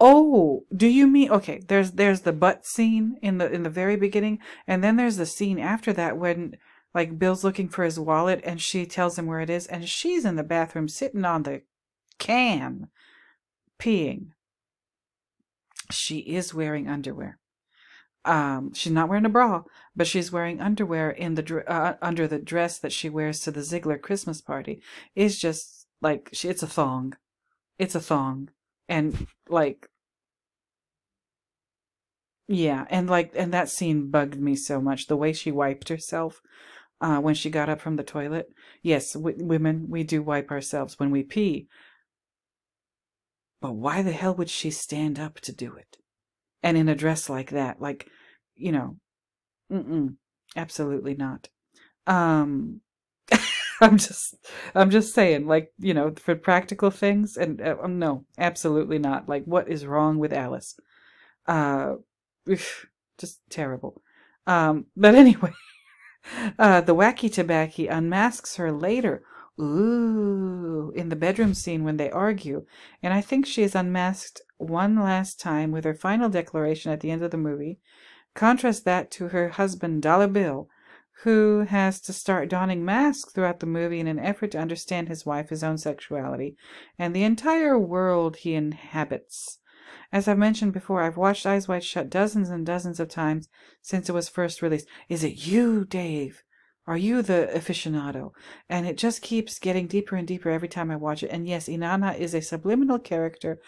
oh do you mean okay there's there's the butt scene in the in the very beginning and then there's the scene after that when like bill's looking for his wallet and she tells him where it is and she's in the bathroom sitting on the can peeing. She is wearing underwear. Um, she's not wearing a bra, but she's wearing underwear in the uh, under the dress that she wears to the Ziegler Christmas party. It's just like she, it's a thong, it's a thong, and like yeah, and like and that scene bugged me so much. The way she wiped herself uh, when she got up from the toilet. Yes, women we do wipe ourselves when we pee, but why the hell would she stand up to do it? And in a dress like that, like, you know, mm-mm, absolutely not. Um, I'm just, I'm just saying, like, you know, for practical things, and uh, um, no, absolutely not. Like, what is wrong with Alice? Uh, just terrible. Um, but anyway, uh, the wacky tobacco unmasks her later Ooh, in the bedroom scene when they argue. And I think she is unmasked one last time with her final declaration at the end of the movie. Contrast that to her husband, Dollar Bill, who has to start donning masks throughout the movie in an effort to understand his wife, his own sexuality, and the entire world he inhabits. As I've mentioned before, I've watched Eyes Wide Shut dozens and dozens of times since it was first released. Is it you, Dave? Are you the aficionado? And it just keeps getting deeper and deeper every time I watch it. And yes, Inanna is a subliminal character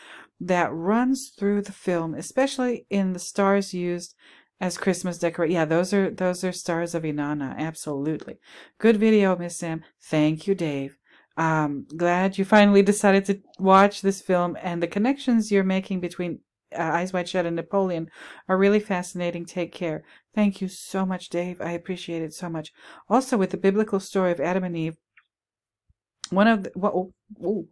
that runs through the film, especially in the stars used as Christmas decoration. Yeah, those are those are stars of Inanna. Absolutely. Good video, Miss Sam. Thank you, Dave. Um, glad you finally decided to watch this film, and the connections you're making between uh, Eyes Wide Shut and Napoleon are really fascinating. Take care. Thank you so much, Dave. I appreciate it so much. Also, with the biblical story of Adam and Eve, one of the, oh, oh,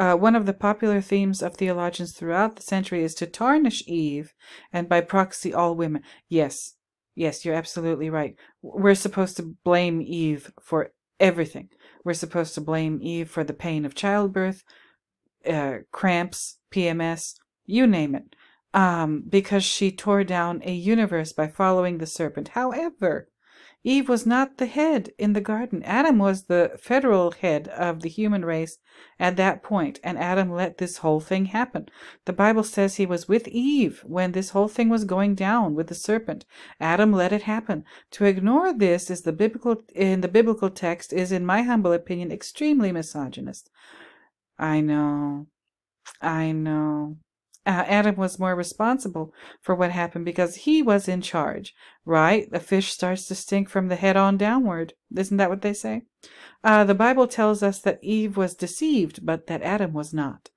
uh, one of the popular themes of theologians throughout the century is to tarnish Eve and by proxy all women. Yes, yes, you're absolutely right. We're supposed to blame Eve for everything. We're supposed to blame Eve for the pain of childbirth, uh, cramps, PMS, you name it, um, because she tore down a universe by following the serpent. However, Eve was not the head in the garden. Adam was the federal head of the human race at that point, and Adam let this whole thing happen. The Bible says he was with Eve when this whole thing was going down with the serpent. Adam let it happen. To ignore this is the biblical in the biblical text is in my humble opinion extremely misogynist. I know. I know uh, Adam was more responsible for what happened because he was in charge, right? The fish starts to stink from the head on downward. Isn't that what they say? Uh, the Bible tells us that Eve was deceived, but that Adam was not.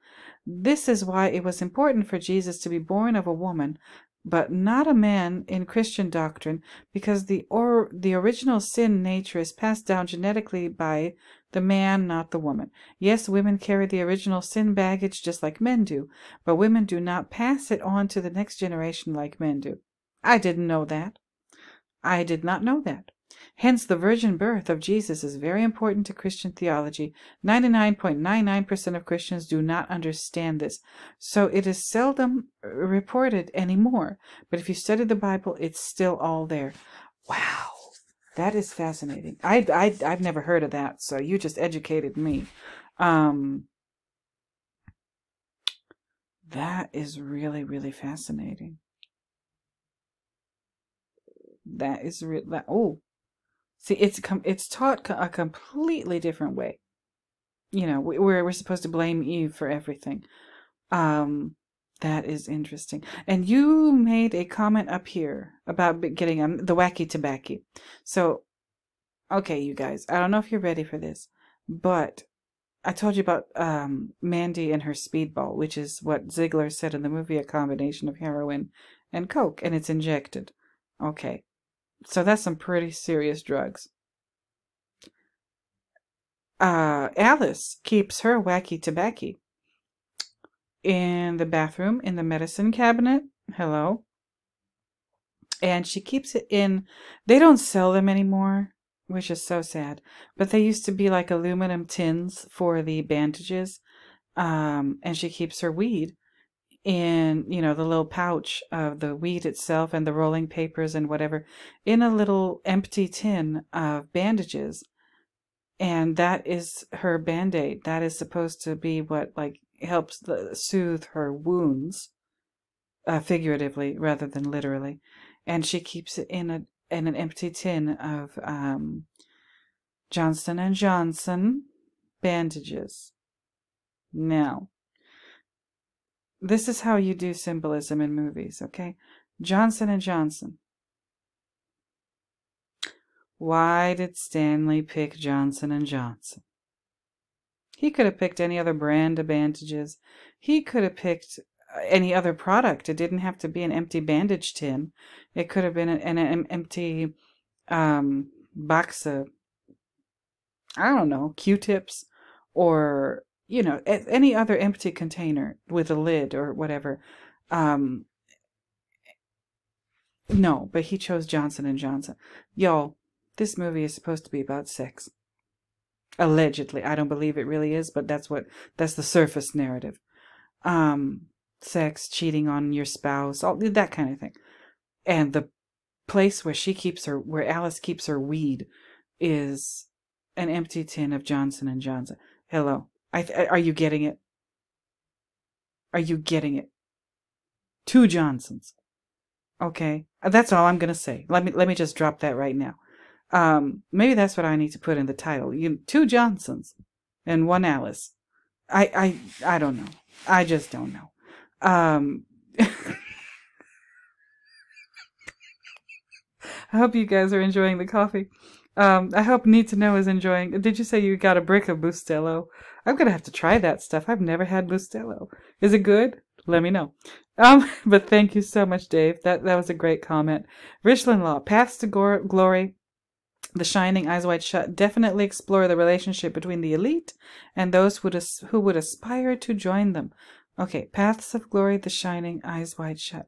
This is why it was important for Jesus to be born of a woman, but not a man in Christian doctrine, because the or the original sin nature is passed down genetically by the man, not the woman. Yes, women carry the original sin baggage just like men do, but women do not pass it on to the next generation like men do. I didn't know that. I did not know that. Hence, the virgin birth of Jesus is very important to Christian theology. 99.99% of Christians do not understand this, so it is seldom reported anymore. But if you study the Bible, it's still all there. Wow. That is fascinating. I, I, I've never heard of that, so you just educated me. Um, that is really, really fascinating. That is real. That, oh, see, it's it's taught a completely different way. You know, we're we're supposed to blame Eve for everything. Um, that is interesting. And you made a comment up here about getting um, the wacky tobacco. So, okay, you guys, I don't know if you're ready for this, but I told you about um, Mandy and her speedball, which is what Ziegler said in the movie a combination of heroin and coke, and it's injected. Okay, so that's some pretty serious drugs. Uh, Alice keeps her wacky tobacco in the bathroom in the medicine cabinet. Hello. And she keeps it in, they don't sell them anymore, which is so sad. But they used to be like aluminum tins for the bandages. Um, and she keeps her weed in, you know, the little pouch of the weed itself and the rolling papers and whatever in a little empty tin of bandages. And that is her band aid. That is supposed to be what, like, helps the, soothe her wounds, uh, figuratively rather than literally, and she keeps it in a in an empty tin of um, Johnson and Johnson bandages. Now, this is how you do symbolism in movies, okay? Johnson and Johnson. Why did Stanley pick Johnson and Johnson? He could have picked any other brand of bandages. He could have picked uh, any other product. It didn't have to be an empty bandage tin. It could have been an, an empty um, box of, I don't know, Q-tips or, you know, any other empty container with a lid or whatever. Um, no, but he chose Johnson and Johnson. Y'all, this movie is supposed to be about sex. Allegedly. I don't believe it really is, but that's what that's the surface narrative. Um sex, cheating on your spouse, all that kind of thing. And the place where she keeps her where Alice keeps her weed is an empty tin of Johnson and Johnson. Hello. I th are you getting it? Are you getting it? Two Johnsons. Okay. That's all I'm going to say. Let me let me just drop that right now. Um, maybe that's what I need to put in the title. You two Johnsons and one Alice. I I I don't know. I just don't know. Um, I hope you guys are enjoying the coffee. Um, I hope Need to Know is enjoying. Did you say you got a brick of Bustelo? I'm gonna have to try that stuff. I've never had Bustelo. Is it good? Let me know. Um, but thank you so much, Dave. That that was a great comment. Richland Law, Paths to Glory, The Shining, Eyes Wide Shut definitely explore the relationship between the elite and those who would, who would aspire to join them. Okay, Paths of Glory, The Shining, Eyes Wide Shut.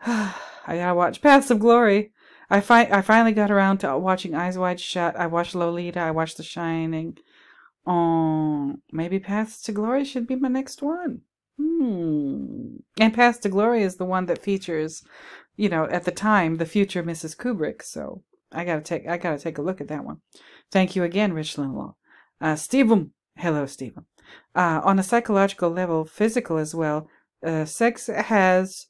I gotta watch Paths of Glory. I fi- I finally got around to watching Eyes Wide Shut. I watched Lolita. I watched The Shining. Oh, maybe Paths to Glory should be my next one. Hmm. And Paths to Glory is the one that features, you know, at the time, the future Mrs. Kubrick. So I gotta take I gotta take a look at that one. Thank you again, Richland Law. Uh, Stephen. Hello, Stephen. Uh, on a psychological level, physical as well, uh, sex has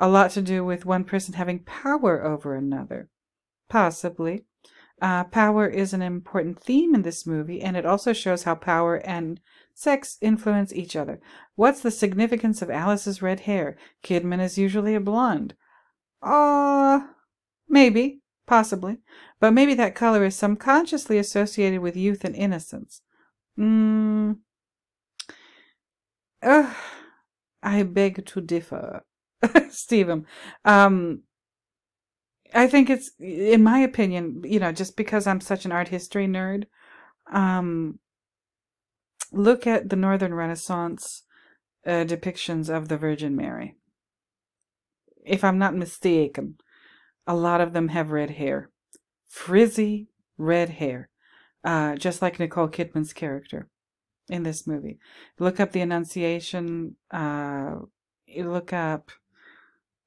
a lot to do with one person having power over another. Possibly. Uh, power is an important theme in this movie, and it also shows how power and sex influence each other. What's the significance of Alice's red hair? Kidman is usually a blonde. Ah, uh, maybe, possibly, but maybe that color is subconsciously associated with youth and innocence. Hmm. Uh, I beg to differ. Stephen. Um, I think it's, in my opinion, you know, just because I'm such an art history nerd, um, look at the Northern Renaissance uh, depictions of the Virgin Mary. If I'm not mistaken, a lot of them have red hair. Frizzy red hair. Uh, just like Nicole Kidman's character in this movie. Look up the Annunciation. Uh, look up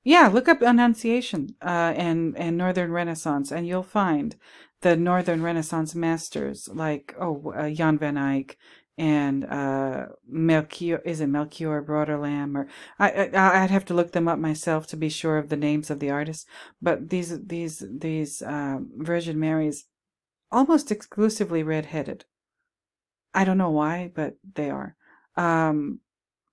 yeah, look up Annunciation uh, and and Northern Renaissance, and you'll find the Northern Renaissance masters like oh uh, Jan van Eyck and uh, Melchior. Is it Melchior Broederlam? Or I, I would have to look them up myself to be sure of the names of the artists. But these these these um, Virgin Marys, almost exclusively redheaded. I don't know why, but they are. Um,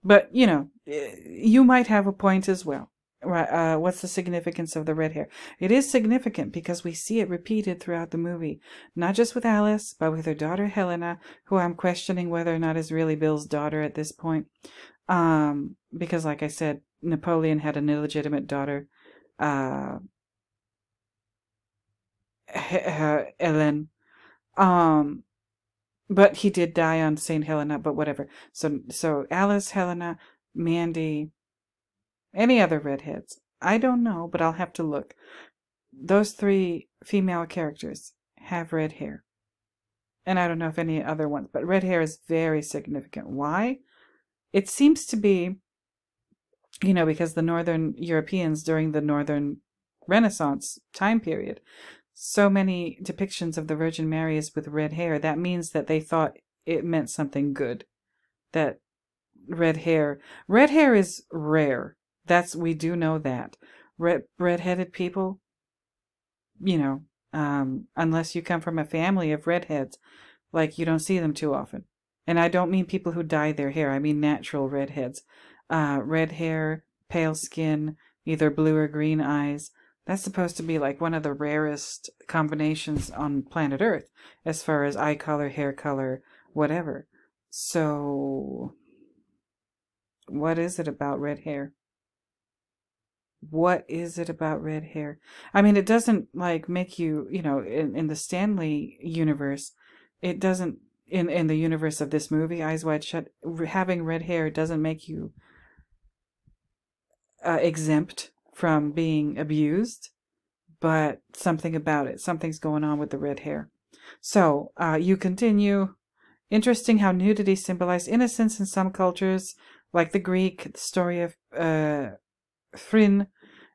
but you know, you might have a point as well. Uh, what's the significance of the red hair? It is significant because we see it repeated throughout the movie, not just with Alice, but with her daughter Helena, who I'm questioning whether or not is really Bill's daughter at this point. Um, because, like I said, Napoleon had an illegitimate daughter, uh, Ellen. Um, but he did die on Saint Helena. But whatever. So, so Alice, Helena, Mandy any other redheads? I don't know, but I'll have to look. Those three female characters have red hair. And I don't know if any other ones, but red hair is very significant. Why? It seems to be, you know, because the Northern Europeans during the Northern Renaissance time period, so many depictions of the Virgin Mary is with red hair. That means that they thought it meant something good. That red hair, red hair is rare. That's we do know that red redheaded people, you know, um, unless you come from a family of redheads, like you don't see them too often. And I don't mean people who dye their hair. I mean natural redheads, uh, red hair, pale skin, either blue or green eyes. That's supposed to be like one of the rarest combinations on planet Earth as far as eye color, hair color, whatever. So, what is it about red hair? What is it about red hair? I mean, it doesn't like make you, you know, in, in the Stanley universe, it doesn't, in, in the universe of this movie, Eyes Wide Shut, having red hair doesn't make you uh, exempt from being abused, but something about it, something's going on with the red hair. So, uh, you continue. Interesting how nudity symbolized innocence in some cultures, like the Greek, the story of uh, Phryne,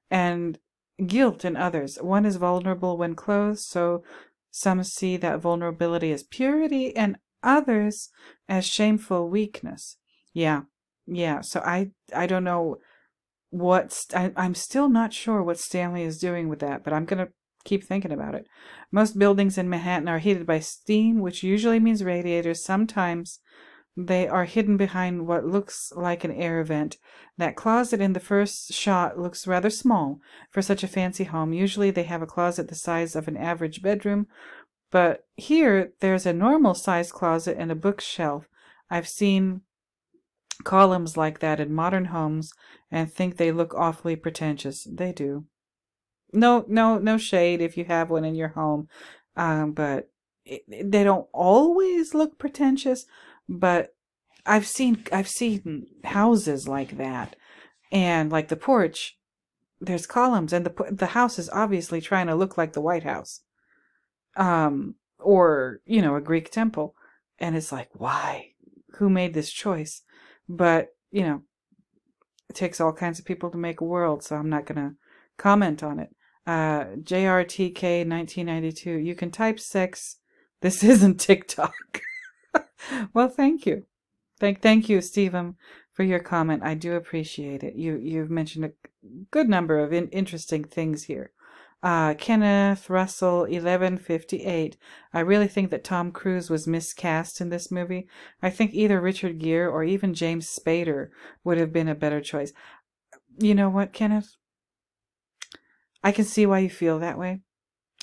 and guilt in others. One is vulnerable when clothed, so some see that vulnerability as purity, and others as shameful weakness. Yeah, yeah. So I, I don't know what I, I'm still not sure what Stanley is doing with that, but I'm gonna keep thinking about it. Most buildings in Manhattan are heated by steam, which usually means radiators. Sometimes They are hidden behind what looks like an air vent. That closet in the first shot looks rather small for such a fancy home. Usually they have a closet the size of an average bedroom, but here there's a normal sized closet and a bookshelf. I've seen columns like that in modern homes and think they look awfully pretentious. They do. No, no, no shade if you have one in your home, um, but it, they don't always look pretentious. But I've seen I've seen houses like that, and like the porch, there's columns, and the the house is obviously trying to look like the White House, um, or you know a Greek temple, and it's like why? Who made this choice? But you know, it takes all kinds of people to make a world, so I'm not gonna comment on it. Uh, JRTK 1992. You can type sex. This isn't TikTok. well, thank you. Thank, thank you, Stephen, for your comment. I do appreciate it. You, you've mentioned a good number of in, interesting things here. Uh, Kenneth Russell, 1158. I really think that Tom Cruise was miscast in this movie. I think either Richard Gere or even James Spader would have been a better choice. You know what, Kenneth? I can see why you feel that way.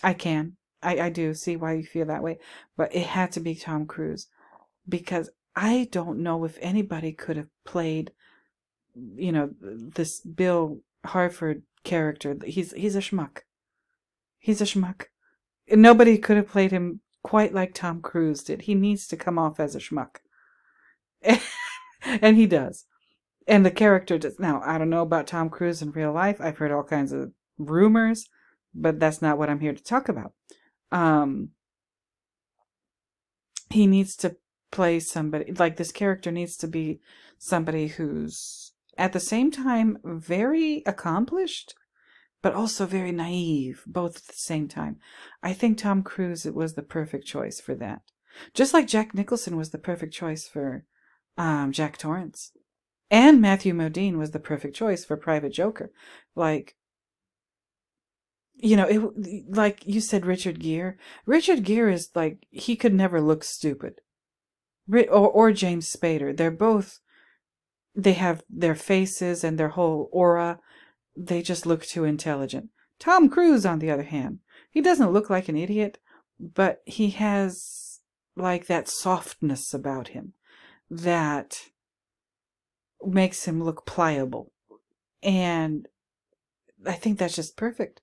I can. I, I do see why you feel that way. But it had to be Tom Cruise. Because I don't know if anybody could have played, you know, this Bill Harford character. He's he's a schmuck. He's a schmuck. Nobody could have played him quite like Tom Cruise did. He needs to come off as a schmuck. and he does. And the character does. Now, I don't know about Tom Cruise in real life. I've heard all kinds of rumors, but that's not what I'm here to talk about. Um, he needs to play somebody like this character needs to be somebody who's at the same time very accomplished but also very naive both at the same time. I think tom cruise it was the perfect choice for that. Just like jack nicholson was the perfect choice for um, jack torrance. And matthew modine was the perfect choice for private joker. Like you know, it like you said, Richard Gere. Richard Gere is like he could never look stupid, or or James Spader. They're both. They have their faces and their whole aura. They just look too intelligent. Tom Cruise, on the other hand, he doesn't look like an idiot, but he has like that softness about him that makes him look pliable. And I think that's just perfect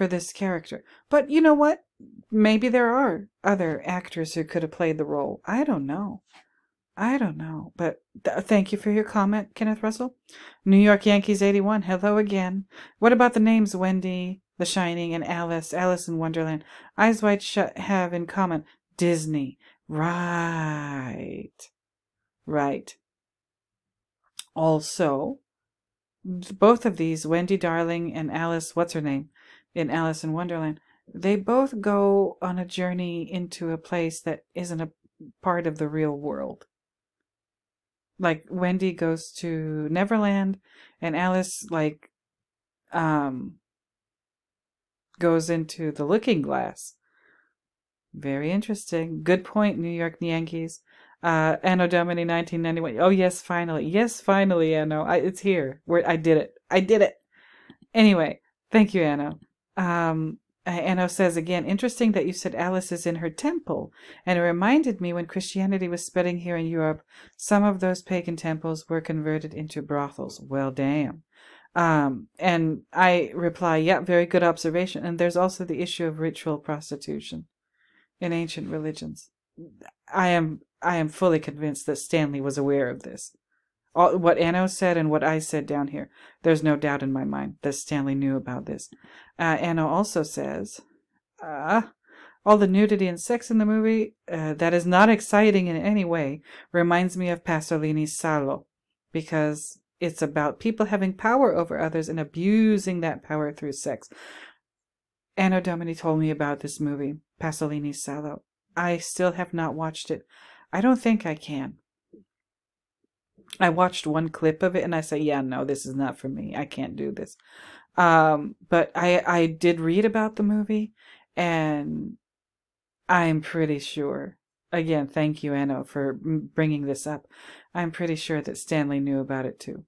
for this character. But you know what? Maybe there are other actors who could have played the role. I don't know. I don't know. But th- thank you for your comment, Kenneth Russell. New York Yankees 81. Hello again. What about the names Wendy, The Shining, and Alice, Alice in Wonderland? Eyes Wide Shut have in common Disney. Right. Right. Also, both of these, Wendy Darling and Alice, what's her name? In Alice in Wonderland, they both go on a journey into a place that isn't a part of the real world. Like Wendy goes to Neverland and Alice like um goes into the looking glass. Very interesting. Good point, New York Yankees. Uh, Anno Domini 1991. Oh, yes, finally. Yes, finally, Anno. I, it's here. Where I did it. I did it. Anyway, thank you, Anno. Um, Anno says again, interesting that you said Alice is in her temple. And it reminded me when Christianity was spreading here in Europe, some of those pagan temples were converted into brothels. Well, damn. Um, and I reply, yeah, very good observation. And there's also the issue of ritual prostitution in ancient religions. I am I am fully convinced that Stanley was aware of this. All, what Anno said and what I said down here, there's no doubt in my mind that Stanley knew about this. Uh, Anno also says, uh, all the nudity and sex in the movie, uh, that is not exciting in any way, reminds me of Pasolini's Salo, because it's about people having power over others and abusing that power through sex. Anno Domini told me about this movie, Pasolini's Salo. I still have not watched it. I don't think I can. I watched one clip of it and I say, yeah, no, this is not for me. I can't do this. Um, but I I did read about the movie and I'm pretty sure again, thank you, Anno, for bringing this up. I'm pretty sure that Stanley knew about it too.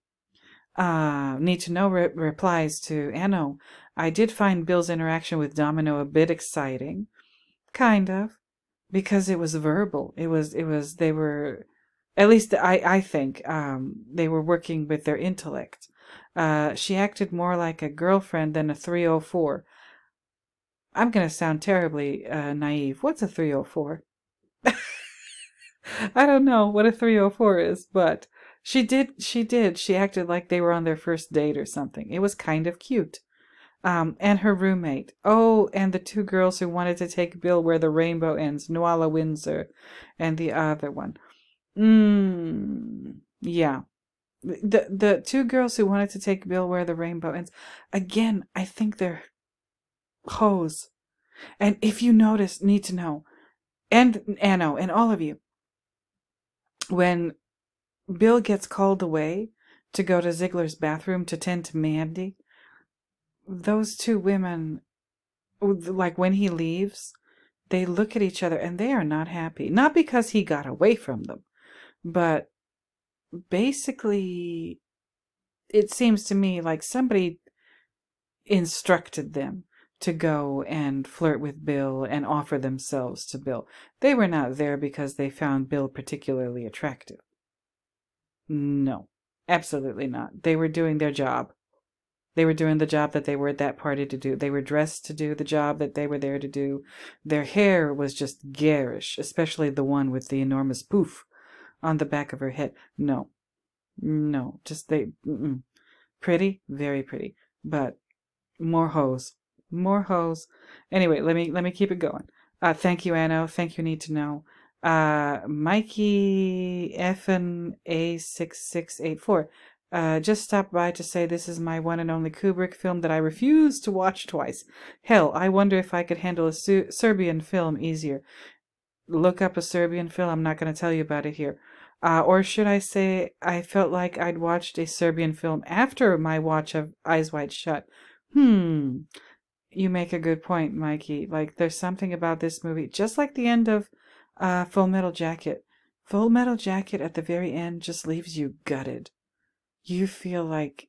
Uh, need to know re- replies to Anno. I did find Bill's interaction with Domino a bit exciting, kind of, because it was verbal. It was it was they were, at least I I think um they were working with their intellect. Uh, she acted more like a girlfriend than a 304. I'm gonna sound terribly uh, naive. What's a 304? I don't know what a 304 is, but she did, she did. She acted like they were on their first date or something. It was kind of cute. Um, and her roommate. Oh, and the two girls who wanted to take Bill where the rainbow ends, Nuala Windsor and the other one. Mmm, yeah. The, the two girls who wanted to take Bill where the rainbow ends. Again, I think they're hoes. And if you notice, need to know, and Anno, and all of you, when Bill gets called away to go to Ziegler's bathroom to tend to Mandy, those two women, like when he leaves, they look at each other and they are not happy. Not because he got away from them, but basically, it seems to me like somebody instructed them to go and flirt with Bill and offer themselves to Bill. They were not there because they found Bill particularly attractive. No, absolutely not. They were doing their job. They were doing the job that they were at that party to do. They were dressed to do the job that they were there to do. Their hair was just garish, especially the one with the enormous poof on the back of her head. No, no, just they, mm-mm. pretty, very pretty, but more hoes, more hoes. Anyway, let me let me keep it going. Uh, thank you, Anno. Thank you, Need to Know. Uh, Mikey FN A6684. Uh, just stopped by to say this is my one and only Kubrick film that I refuse to watch twice. Hell, I wonder if I could handle a Su- Serbian film easier. Look up a Serbian film. I'm not going to tell you about it here. Uh, or should I say, I felt like I'd watched a Serbian film after my watch of Eyes Wide Shut. Hmm. You make a good point, Mikey. Like, there's something about this movie, just like the end of uh, Full Metal Jacket. Full Metal Jacket at the very end just leaves you gutted you feel like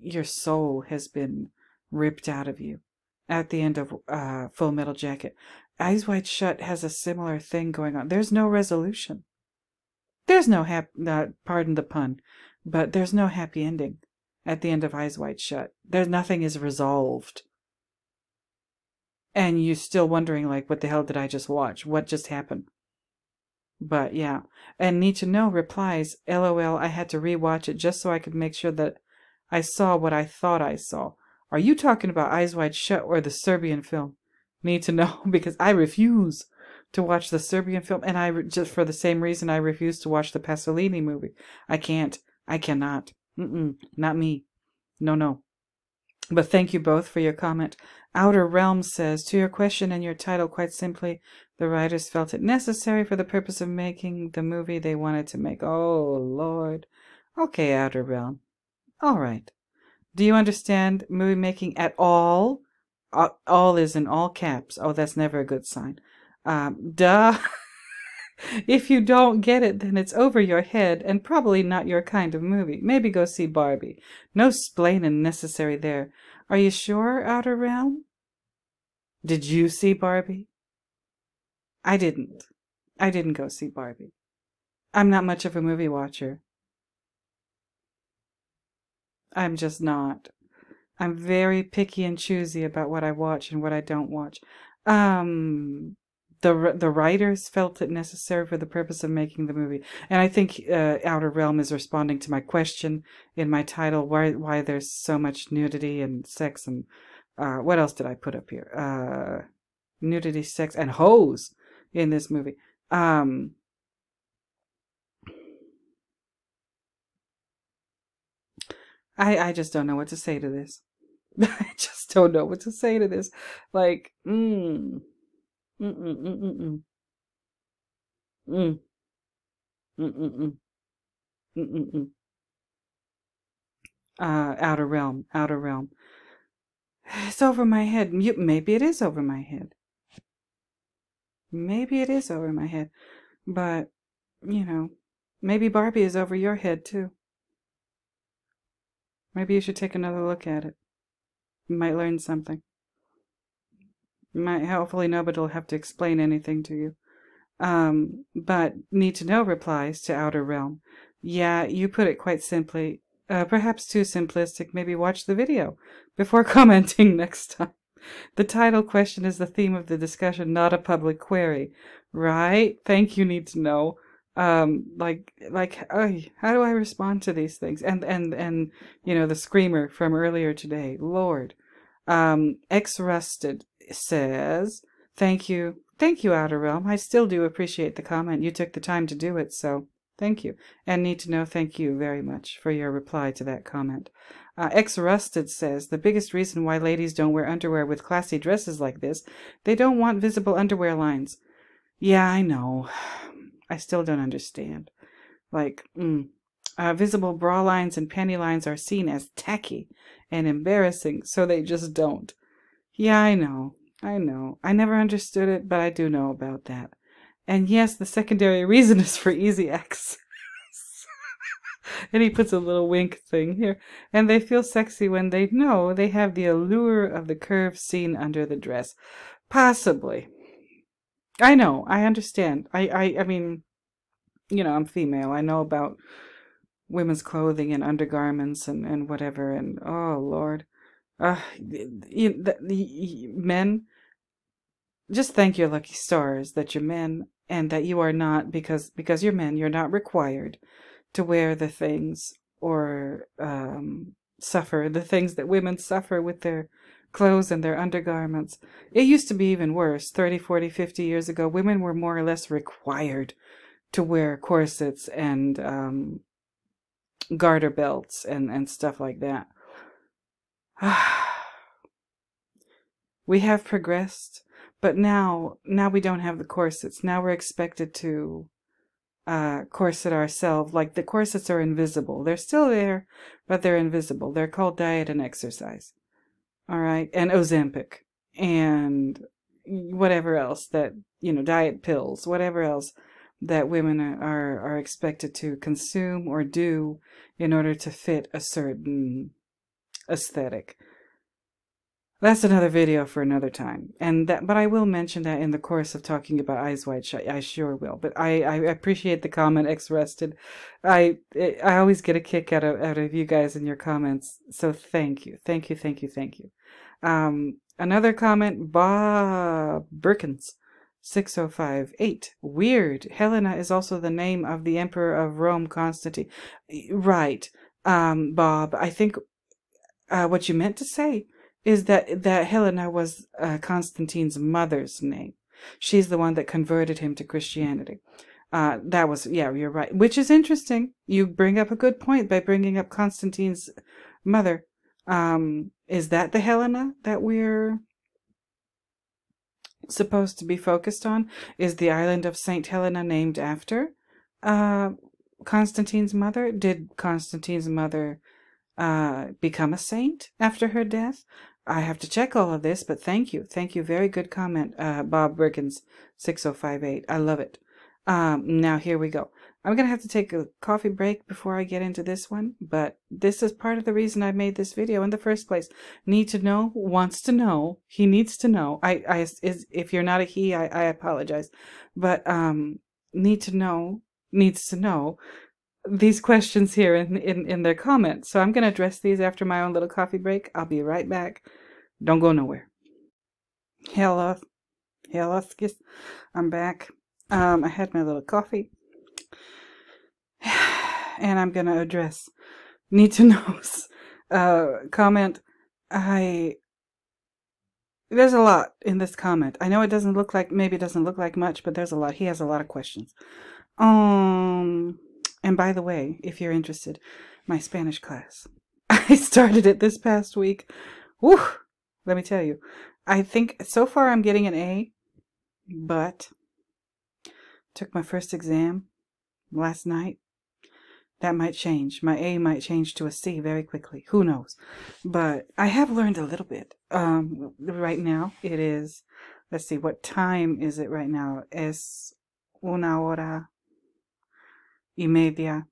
your soul has been ripped out of you at the end of uh, Full Metal Jacket. Eyes Wide Shut has a similar thing going on. There's no resolution. There's no hap, uh, pardon the pun, but there's no happy ending at the end of Eyes Wide Shut. There's nothing is resolved. And you're still wondering, like, what the hell did I just watch? What just happened? But yeah. And Need to Know replies, LOL, I had to rewatch it just so I could make sure that I saw what I thought I saw. Are you talking about Eyes Wide Shut or the Serbian film? Need to know because I refuse to watch the Serbian film, and I just for the same reason I refuse to watch the Pasolini movie. I can't. I cannot. Mm-mm, not me. No, no. But thank you both for your comment. Outer Realm says, to your question and your title, quite simply, the writers felt it necessary for the purpose of making the movie they wanted to make. Oh, Lord. Okay, Outer Realm. All right. Do you understand movie making at all? All is in all caps. Oh, that's never a good sign. Um, duh. if you don't get it, then it's over your head and probably not your kind of movie. Maybe go see Barbie. No splaining necessary there. Are you sure, Outer Realm? Did you see Barbie? I didn't. I didn't go see Barbie. I'm not much of a movie watcher. I'm just not. I'm very picky and choosy about what I watch and what I don't watch. Um, the the writers felt it necessary for the purpose of making the movie, and I think uh, Outer Realm is responding to my question in my title: why why there's so much nudity and sex and uh, what else did I put up here? Uh, nudity, sex, and hoes in this movie. Um, I I just don't know what to say to this. I just don't know what to say to this. Like, mm, Mm mm mm mm mm. Mm. Mm mm mm. Mm mm mm. Uh, outer realm, outer realm. It's over my head. Maybe it is over my head. Maybe it is over my head. But, you know, maybe Barbie is over your head too. Maybe you should take another look at it. You might learn something. Might hopefully nobody will have to explain anything to you. Um, but need to know replies to Outer Realm. Yeah, you put it quite simply. Uh, perhaps too simplistic. Maybe watch the video before commenting next time. The title question is the theme of the discussion, not a public query. Right? Thank you, need to know. Um, like, like, oh, how do I respond to these things? And, and, and, you know, the screamer from earlier today. Lord. Um, X Rusted says, thank you. Thank you, Outer Realm. I still do appreciate the comment. You took the time to do it, so thank you. And need to know thank you very much for your reply to that comment. Uh, X Rusted says the biggest reason why ladies don't wear underwear with classy dresses like this, they don't want visible underwear lines. Yeah, I know. I still don't understand. Like, mm, uh, visible bra lines and panty lines are seen as tacky and embarrassing, so they just don't. Yeah, I know. I know. I never understood it, but I do know about that. And yes, the secondary reason is for easy access. and he puts a little wink thing here. And they feel sexy when they know they have the allure of the curve seen under the dress. Possibly. I know. I understand. I, I, I mean, you know, I'm female. I know about women's clothing and undergarments and, and whatever. And oh, Lord. Uh, you, the, the, men, just thank your lucky stars that you're men and that you are not because because you're men you're not required to wear the things or um, suffer the things that women suffer with their clothes and their undergarments. It used to be even worse. 30, 40, 50 years ago, women were more or less required to wear corsets and um, garter belts and, and stuff like that. we have progressed, but now now we don't have the corsets. Now we're expected to uh, corset ourselves. Like the corsets are invisible. They're still there, but they're invisible. They're called diet and exercise. All right. And Ozempic and whatever else that, you know, diet pills, whatever else that women are, are expected to consume or do in order to fit a certain aesthetic. That's another video for another time. And that, but I will mention that in the course of talking about Eyes Wide Shut. I sure will. But I, I appreciate the comment, X Rested. I, I always get a kick out of, out of you guys and your comments. So thank you. Thank you. Thank you. Thank you. Um, another comment, Bob Birkins. 6058. Weird. Helena is also the name of the Emperor of Rome, Constantine. Right. Um, Bob, I think, uh, what you meant to say is that that Helena was uh, Constantine's mother's name. She's the one that converted him to Christianity. Uh, that was yeah, you're right. Which is interesting. You bring up a good point by bringing up Constantine's mother. Um, is that the Helena that we're supposed to be focused on? Is the island of Saint Helena named after uh, Constantine's mother? Did Constantine's mother uh, become a saint after her death? I have to check all of this, but thank you. Thank you. Very good comment, uh, Bob Brickens, 6058. I love it. Um, now here we go. I'm going to have to take a coffee break before I get into this one, but this is part of the reason I made this video in the first place. Need to know, wants to know, he needs to know. I, I, is, if you're not a he, I, I apologize, but, um, need to know, needs to know these questions here in, in, in their comments. So I'm going to address these after my own little coffee break. I'll be right back. Don't go nowhere. Hello. Hello. I'm back. Um, I had my little coffee. And I'm going to address need to knows uh, comment. I there's a lot in this comment. I know it doesn't look like maybe it doesn't look like much, but there's a lot. He has a lot of questions. Um and by the way, if you're interested, my Spanish class. I started it this past week. Whew, let me tell you. I think so far I'm getting an A, but took my first exam last night. That might change. My A might change to a C very quickly. Who knows? But I have learned a little bit. Um, right now it is, let's see, what time is it right now? Es una hora y media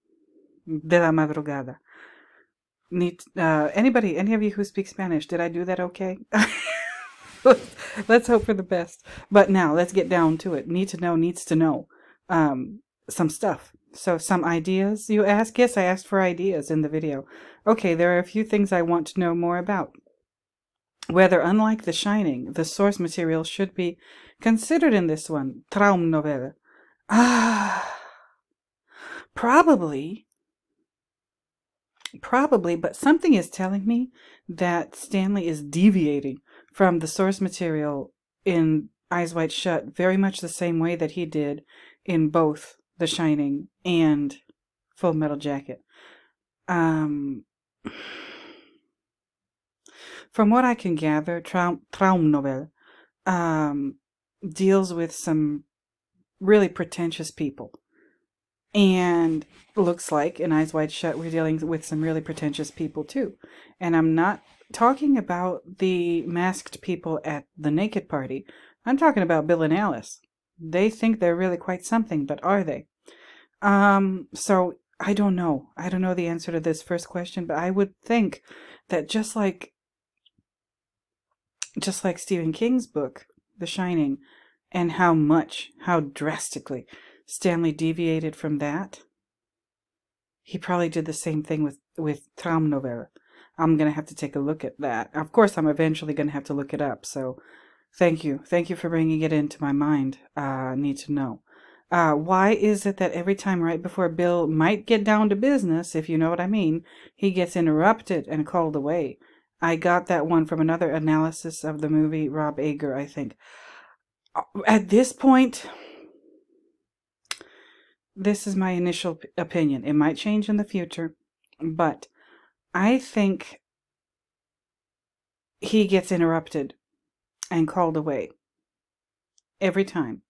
de la madrugada. Need uh, anybody, any of you who speak Spanish? Did I do that okay? let's hope for the best. But now let's get down to it. Need to know needs to know um, some stuff. So some ideas you ask? Yes, I asked for ideas in the video. Okay, there are a few things I want to know more about. Whether, unlike The Shining, the source material should be considered in this one, Traumnovelle. Ah, probably. Probably, but something is telling me that Stanley is deviating from the source material in Eyes Wide Shut very much the same way that he did in both The Shining and Full Metal Jacket. Um, from what I can gather, Traum, um, deals with some really pretentious people. And looks like in Eyes Wide Shut, we're dealing with some really pretentious people too. And I'm not talking about the masked people at the naked party. I'm talking about Bill and Alice. They think they're really quite something, but are they? Um, so I don't know. I don't know the answer to this first question, but I would think that just like just like Stephen King's book, The Shining, and how much, how drastically Stanley deviated from that, he probably did the same thing with with Traumnovelle. I'm gonna have to take a look at that. Of course, I'm eventually gonna have to look it up. So, thank you, thank you for bringing it into my mind. Uh, need to know. Uh, why is it that every time right before Bill might get down to business, if you know what I mean, he gets interrupted and called away? I got that one from another analysis of the movie, Rob Ager, I think. Uh, at this point, this is my initial opinion. It might change in the future, but I think he gets interrupted and called away every time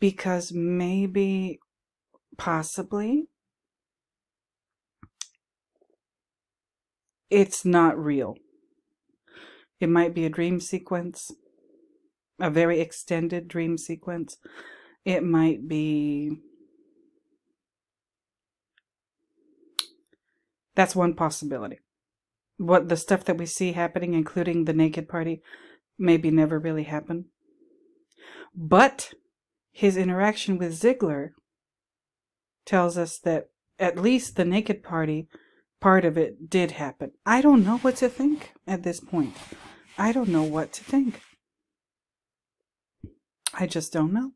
because maybe, possibly, it's not real. It might be a dream sequence, a very extended dream sequence. It might be. That's one possibility. What the stuff that we see happening, including the naked party, maybe never really happened. But his interaction with Ziegler tells us that at least the naked party part of it did happen. I don't know what to think at this point. I don't know what to think. I just don't know.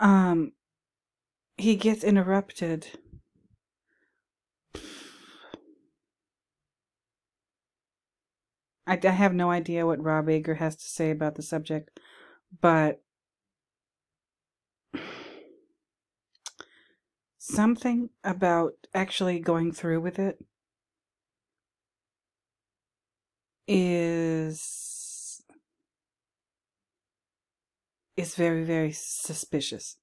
Um, he gets interrupted. I, I have no idea what Rob Ager has to say about the subject, but something about actually going through with it is is very very suspicious.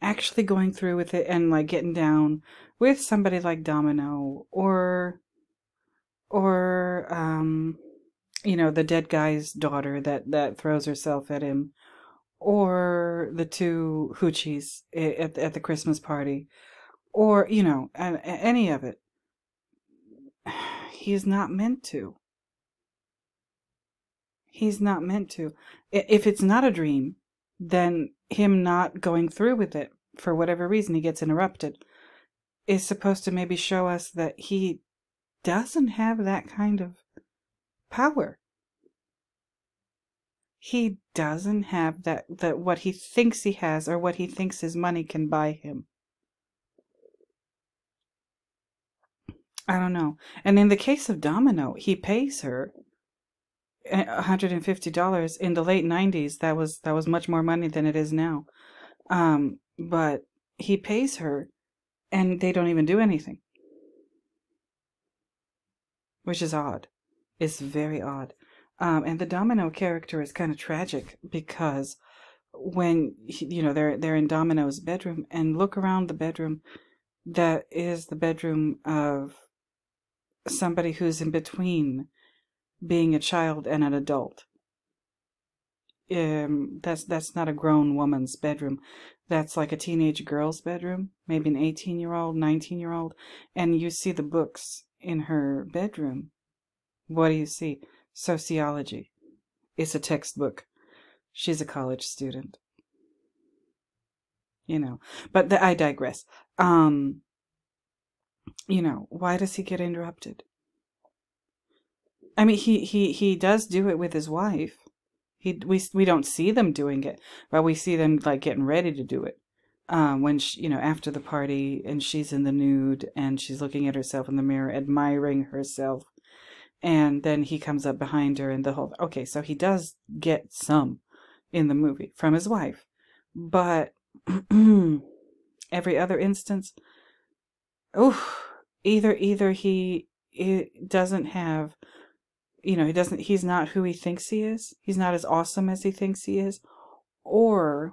Actually going through with it and like getting down with somebody like domino or or um you know the dead guy's daughter that that throws herself at him or the two hoochies at, at the Christmas party, or, you know, any of it. He's not meant to. He's not meant to. If it's not a dream, then him not going through with it, for whatever reason he gets interrupted, is supposed to maybe show us that he doesn't have that kind of power he doesn't have that that what he thinks he has or what he thinks his money can buy him. I don't know. And in the case of Domino, he pays her $150 in the late 90s. That was that was much more money than it is now. Um, but he pays her and they don't even do anything. Which is odd. It's very odd. Um, and the Domino character is kind of tragic because when you know they're they're in Domino's bedroom and look around the bedroom, that is the bedroom of somebody who's in between being a child and an adult. um, that's that's not a grown woman's bedroom. That's like a teenage girl's bedroom, maybe an 18 year old, 19 year old, and you see the books in her bedroom. What do you see? Sociology. It's a textbook. She's a college student. You know, but the, I digress. Um, you know, why does he get interrupted? I mean, he, he, he does do it with his wife. He, we, we don't see them doing it, but we see them like getting ready to do it. Um, when she, you know, after the party and she's in the nude and she's looking at herself in the mirror, admiring herself. And then he comes up behind her and the whole, okay, so he does get some in the movie from his wife. But every other instance, oh, either, either he, it doesn't have you know, he doesn't, he's not who he thinks he is. He's not as awesome as he thinks he is. Or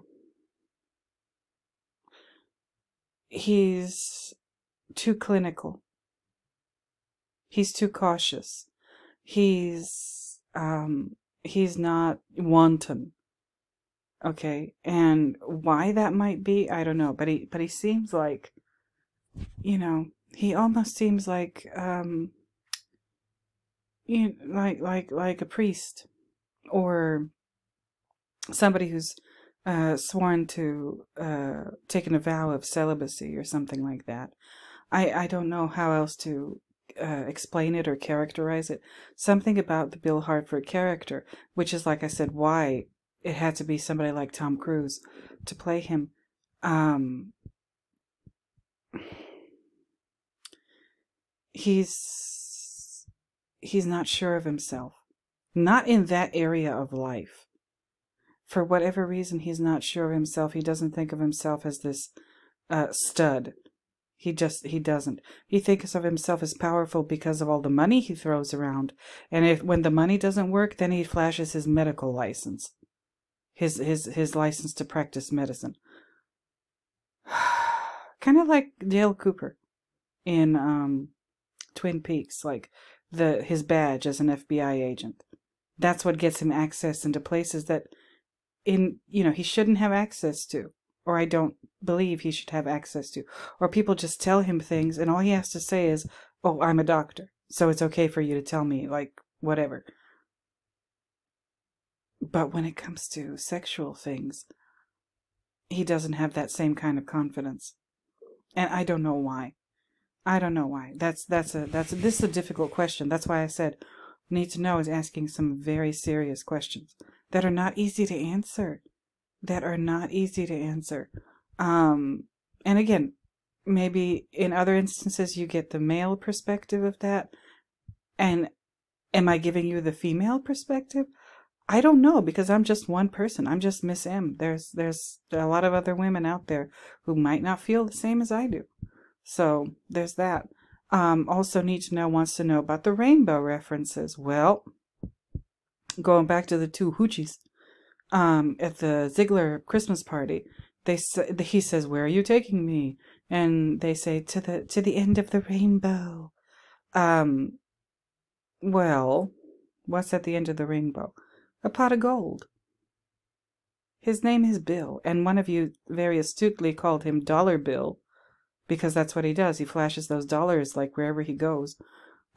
he's too clinical. He's too cautious. He's, um, he's not wanton. Okay. And why that might be, I don't know. But he, but he seems like, you know, he almost seems like, um, you know, like like like a priest or somebody who's uh, sworn to uh, taken a vow of celibacy or something like that. I I don't know how else to uh, explain it or characterize it. Something about the Bill Harford character, which is like I said, why it had to be somebody like Tom Cruise to play him. Um, he's he's not sure of himself. Not in that area of life. For whatever reason, he's not sure of himself. He doesn't think of himself as this uh, stud. He just he doesn't. He thinks of himself as powerful because of all the money he throws around. And if when the money doesn't work, then he flashes his medical license, his his his license to practice medicine. kind of like Dale Cooper in um, Twin Peaks. Like the his badge as an FBI agent. That's what gets him access into places that in you know he shouldn't have access to or I don't believe he should have access to. Or people just tell him things and all he has to say is oh I'm a doctor so it's okay for you to tell me like whatever. But when it comes to sexual things he doesn't have that same kind of confidence. And I don't know why. I don't know why. That's that's a that's a, this is a difficult question. That's why I said need to know is asking some very serious questions that are not easy to answer. That are not easy to answer. Um, and again, maybe in other instances you get the male perspective of that. And am I giving you the female perspective? I don't know because I'm just one person. I'm just Miss M. There's there's a lot of other women out there who might not feel the same as I do. So there's that. Um, also, Need to Know wants to know about the rainbow references. Well, going back to the two hoochies um, at the Ziegler Christmas party, they he says, "Where are you taking me?" And they say, "To the to the end of the rainbow." Um, well, what's at the end of the rainbow? A pot of gold. His name is Bill, and one of you very astutely called him Dollar Bill because that's what he does. He flashes those dollars like wherever he goes,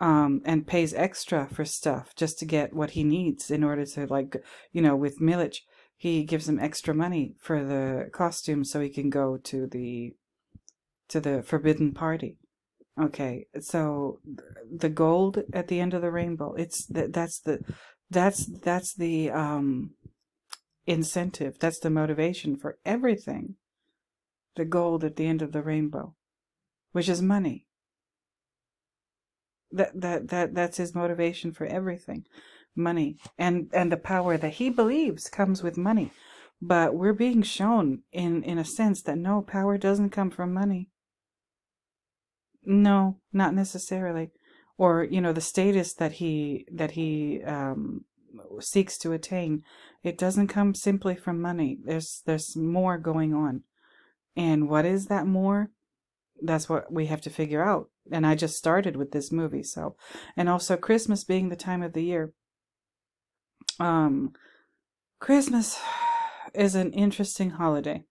um, and pays extra for stuff just to get what he needs in order to like, you know, with Milich, he gives him extra money for the costume so he can go to the to the forbidden party. Okay, so the gold at the end of the rainbow, it's that's the that's that's the um incentive, that's the motivation for everything the gold at the end of the rainbow, which is money. That that that that's his motivation for everything, money and and the power that he believes comes with money. But we're being shown in in a sense that no power doesn't come from money. No, not necessarily. Or you know the status that he that he um, seeks to attain, it doesn't come simply from money. There's there's more going on. And what is that more? That's what we have to figure out. And I just started with this movie, so and also Christmas being the time of the year. Um Christmas is an interesting holiday,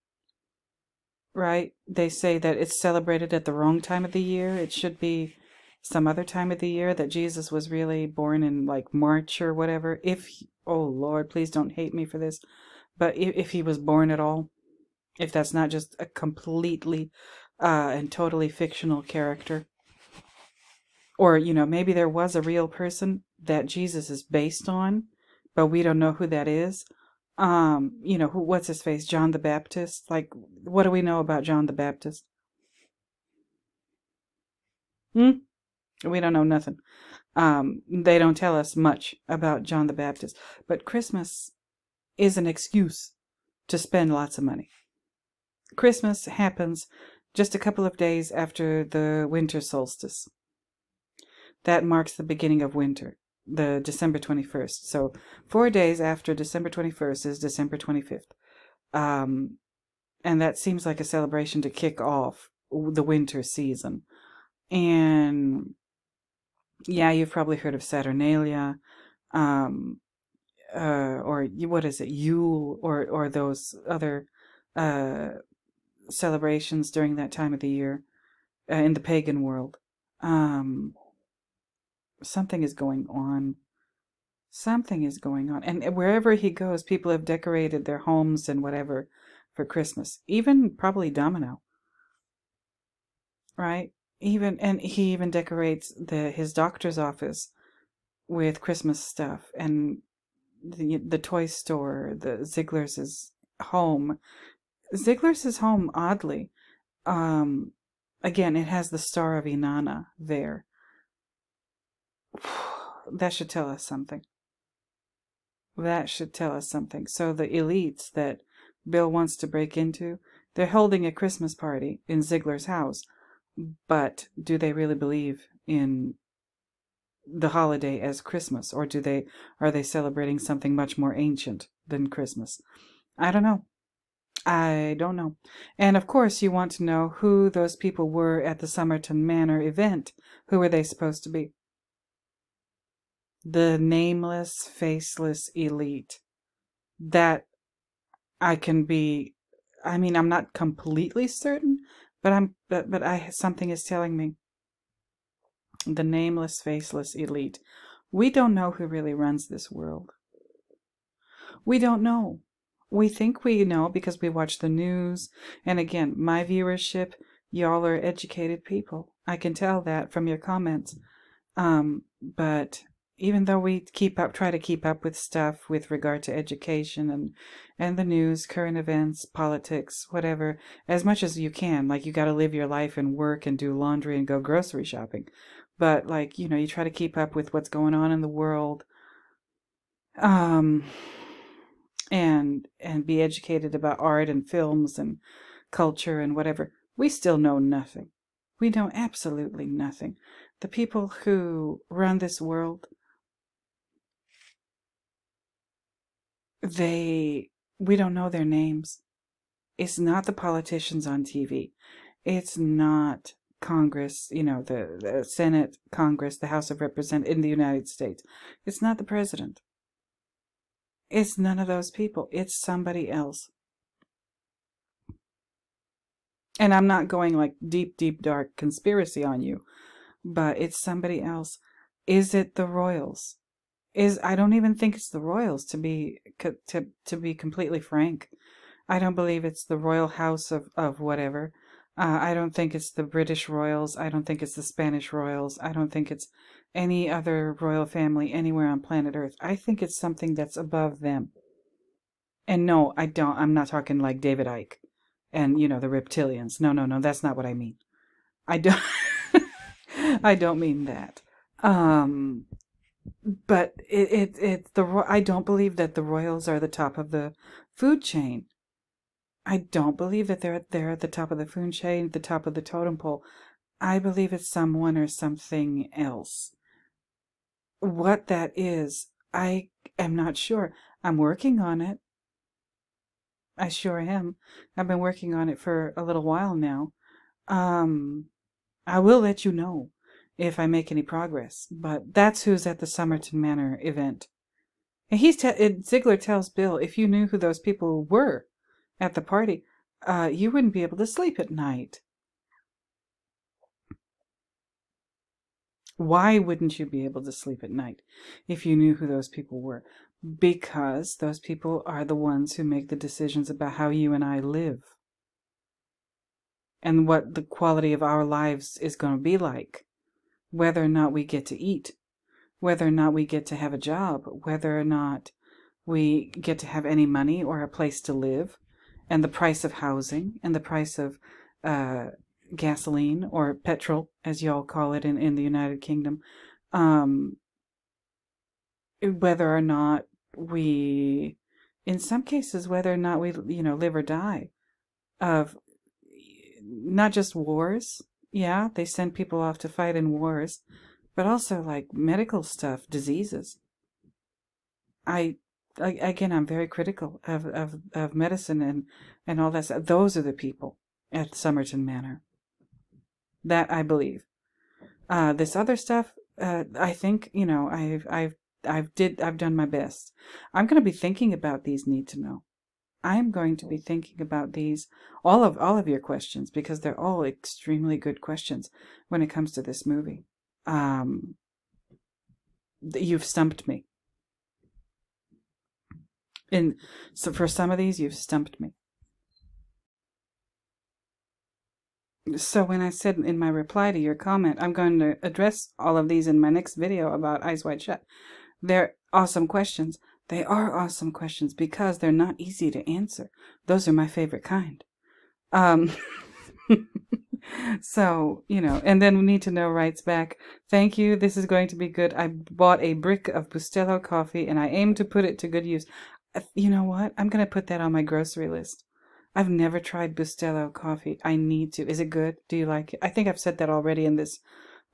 right? They say that it's celebrated at the wrong time of the year. It should be some other time of the year that Jesus was really born in like March or whatever. If, oh Lord, please don't hate me for this, but if, if he was born at all, if that's not just a completely uh, and totally fictional character. Or, you know, maybe there was a real person that Jesus is based on, but we don't know who that is. Um, you know, who what's his face? John the Baptist. Like, what do we know about John the Baptist? Hmm? We don't know nothing. Um, they don't tell us much about John the Baptist. But Christmas is an excuse to spend lots of money. Christmas happens just a couple of days after the winter solstice. That marks the beginning of winter, the December 21st. So, four days after December 21st is December 25th. Um, and that seems like a celebration to kick off the winter season. And yeah, you've probably heard of Saturnalia, um, uh, or what is it, Yule, or or those other uh, celebrations during that time of the year uh, in the pagan world. Um, something is going on. Something is going on. And wherever he goes, people have decorated their homes and whatever for Christmas. Even probably Domino. Right? Even and he even decorates the his doctor's office with Christmas stuff and the the toy store, the Ziegler's home Ziegler's home, oddly, um, again, it has the star of Inanna there. That should tell us something. That should tell us something. So the elites that Bill wants to break into, they're holding a Christmas party in Ziegler's house, but do they really believe in the holiday as Christmas, or do they are they celebrating something much more ancient than Christmas? I don't know. I don't know. And of course, you want to know who those people were at the Somerton Manor event. Who were they supposed to be? The nameless, faceless elite. That I can be. I mean, I'm not completely certain, but I'm. But but I something is telling me. The nameless, faceless elite. We don't know who really runs this world. We don't know we think we know because we watch the news. And again, my viewership, y'all are educated people. I can tell that from your comments. Um, but even though we keep up, try to keep up with stuff with regard to education and and the news, current events, politics, whatever, as much as you can. Like you got to live your life and work and do laundry and go grocery shopping. But like you know, you try to keep up with what's going on in the world. Um, and and be educated about art and films and culture and whatever we still know nothing we know absolutely nothing the people who run this world they we don't know their names it's not the politicians on tv it's not congress you know the, the senate congress the house of representatives in the united states it's not the president it's none of those people. It's somebody else. And I'm not going like deep, deep, dark conspiracy on you, but it's somebody else. Is it the royals? Is I don't even think it's the royals to be to to be completely frank. I don't believe it's the royal house of of whatever. Uh, I don't think it's the British royals. I don't think it's the Spanish royals. I don't think it's any other royal family anywhere on planet Earth. I think it's something that's above them. And no, I don't. I'm not talking like David Icke and, you know, the reptilians. No, no, no. That's not what I mean. I don't. I don't mean that. Um, but it, it, it, the, I don't believe that the royals are the top of the food chain. I don't believe that they're, they're at the top of the food chain, the top of the totem pole. I believe it's someone or something else what that is, I am not sure. I'm working on it. I sure am. I've been working on it for a little while now. Um, I will let you know if I make any progress, but that's who's at the Somerton Manor event. And he's te- Ziegler tells Bill, if you knew who those people were at the party, uh, you wouldn't be able to sleep at night. Why wouldn't you be able to sleep at night if you knew who those people were? Because those people are the ones who make the decisions about how you and I live and what the quality of our lives is going to be like, whether or not we get to eat, whether or not we get to have a job, whether or not we get to have any money or a place to live, and the price of housing and the price of uh, gasoline or petrol, as y'all call it in, in the United Kingdom, um, whether or not we, in some cases, whether or not we, you know, live or die of not just wars. Yeah, they send people off to fight in wars, but also like medical stuff, diseases. I, I again, I'm very critical of, of, of medicine and, and all that. Those are the people at Somerton Manor. That I believe. Uh, this other stuff, uh, I think you know, I've I've I've did I've done my best. I'm going to be thinking about these need to know. I'm going to be thinking about these all of all of your questions because they're all extremely good questions when it comes to this movie. Um, you've stumped me. And so for some of these, you've stumped me. So when I said in my reply to your comment, I'm going to address all of these in my next video about Eyes Wide Shut. They're awesome questions. They are awesome questions because they're not easy to answer. Those are my favorite kind. Um, so, you know, and then we need to know writes back, thank you. This is going to be good. I bought a brick of Bustelo coffee and I aim to put it to good use. You know what? I'm going to put that on my grocery list. I've never tried Bustelo coffee. I need to. Is it good? Do you like it? I think I've said that already in this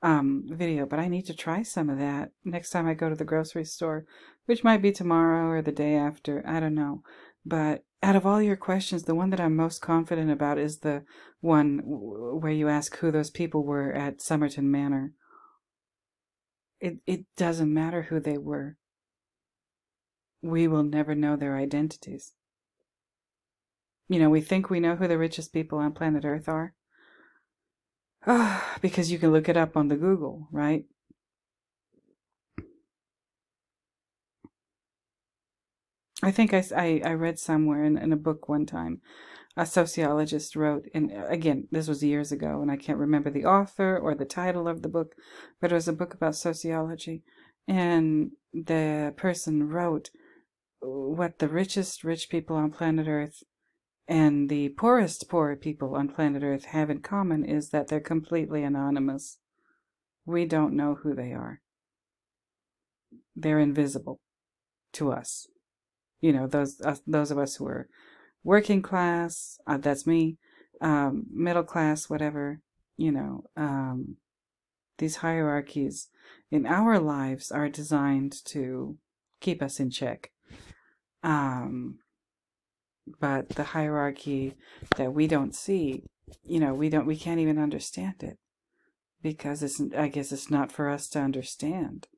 um, video, but I need to try some of that next time I go to the grocery store, which might be tomorrow or the day after. I don't know. But out of all your questions, the one that I'm most confident about is the one where you ask who those people were at Somerton Manor. It, it doesn't matter who they were. We will never know their identities. You know, we think we know who the richest people on planet Earth are. because you can look it up on the Google, right? I think I, I, I read somewhere in, in a book one time, a sociologist wrote, and uh, again, this was years ago, and I can't remember the author or the title of the book, but it was a book about sociology. And the person wrote what the richest rich people on planet Earth and the poorest poor people on planet Earth have in common is that they're completely anonymous. We don't know who they are. They're invisible to us. You know, those uh, those of us who are working class, uh, that's me, um, middle class, whatever, you know, um, these hierarchies in our lives are designed to keep us in check. Um, but the hierarchy that we don't see you know we don't we can't even understand it because it's i guess it's not for us to understand.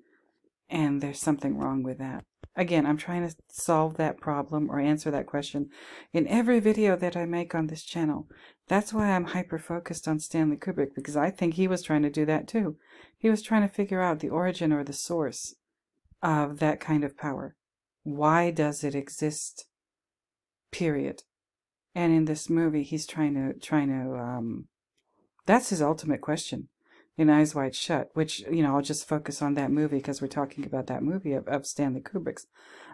And there's something wrong with that. Again i'm trying to solve that problem or answer that question in every video that i make on this channel. That's why i'm hyper focused on stanley kubrick because i think he was trying to do that too. He was trying to figure out the origin or the source of that kind of power. Why does it exist period. And in this movie, he's trying to trying to um, that's his ultimate question in Eyes Wide Shut, which you know I'll just focus on that movie because we're talking about that movie of, of Stanley Kubrick's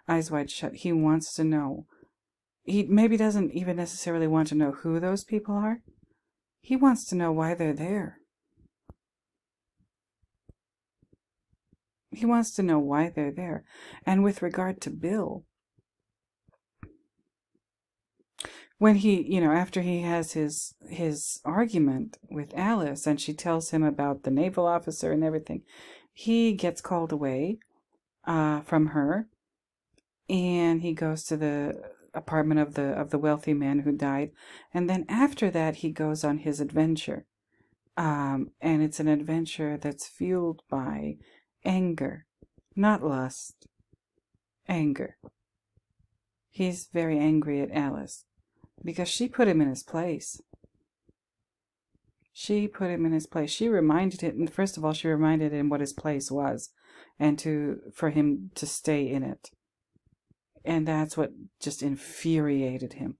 Eyes Wide Shut. He wants to know. He maybe doesn't even necessarily want to know who those people are. He wants to know why they're there. He wants to know why they're there. And with regard to Bill, when he you know after he has his his argument with alice and she tells him about the naval officer and everything he gets called away uh, from her. And he goes to the apartment of the of the wealthy man who died. And then after that he goes on his adventure. Um, and it's an adventure that's fueled by anger not lust anger. He's very angry at Alice because she put him in his place. She put him in his place. She reminded him, first of all, she reminded him what his place was and to for him to stay in it. And that's what just infuriated him.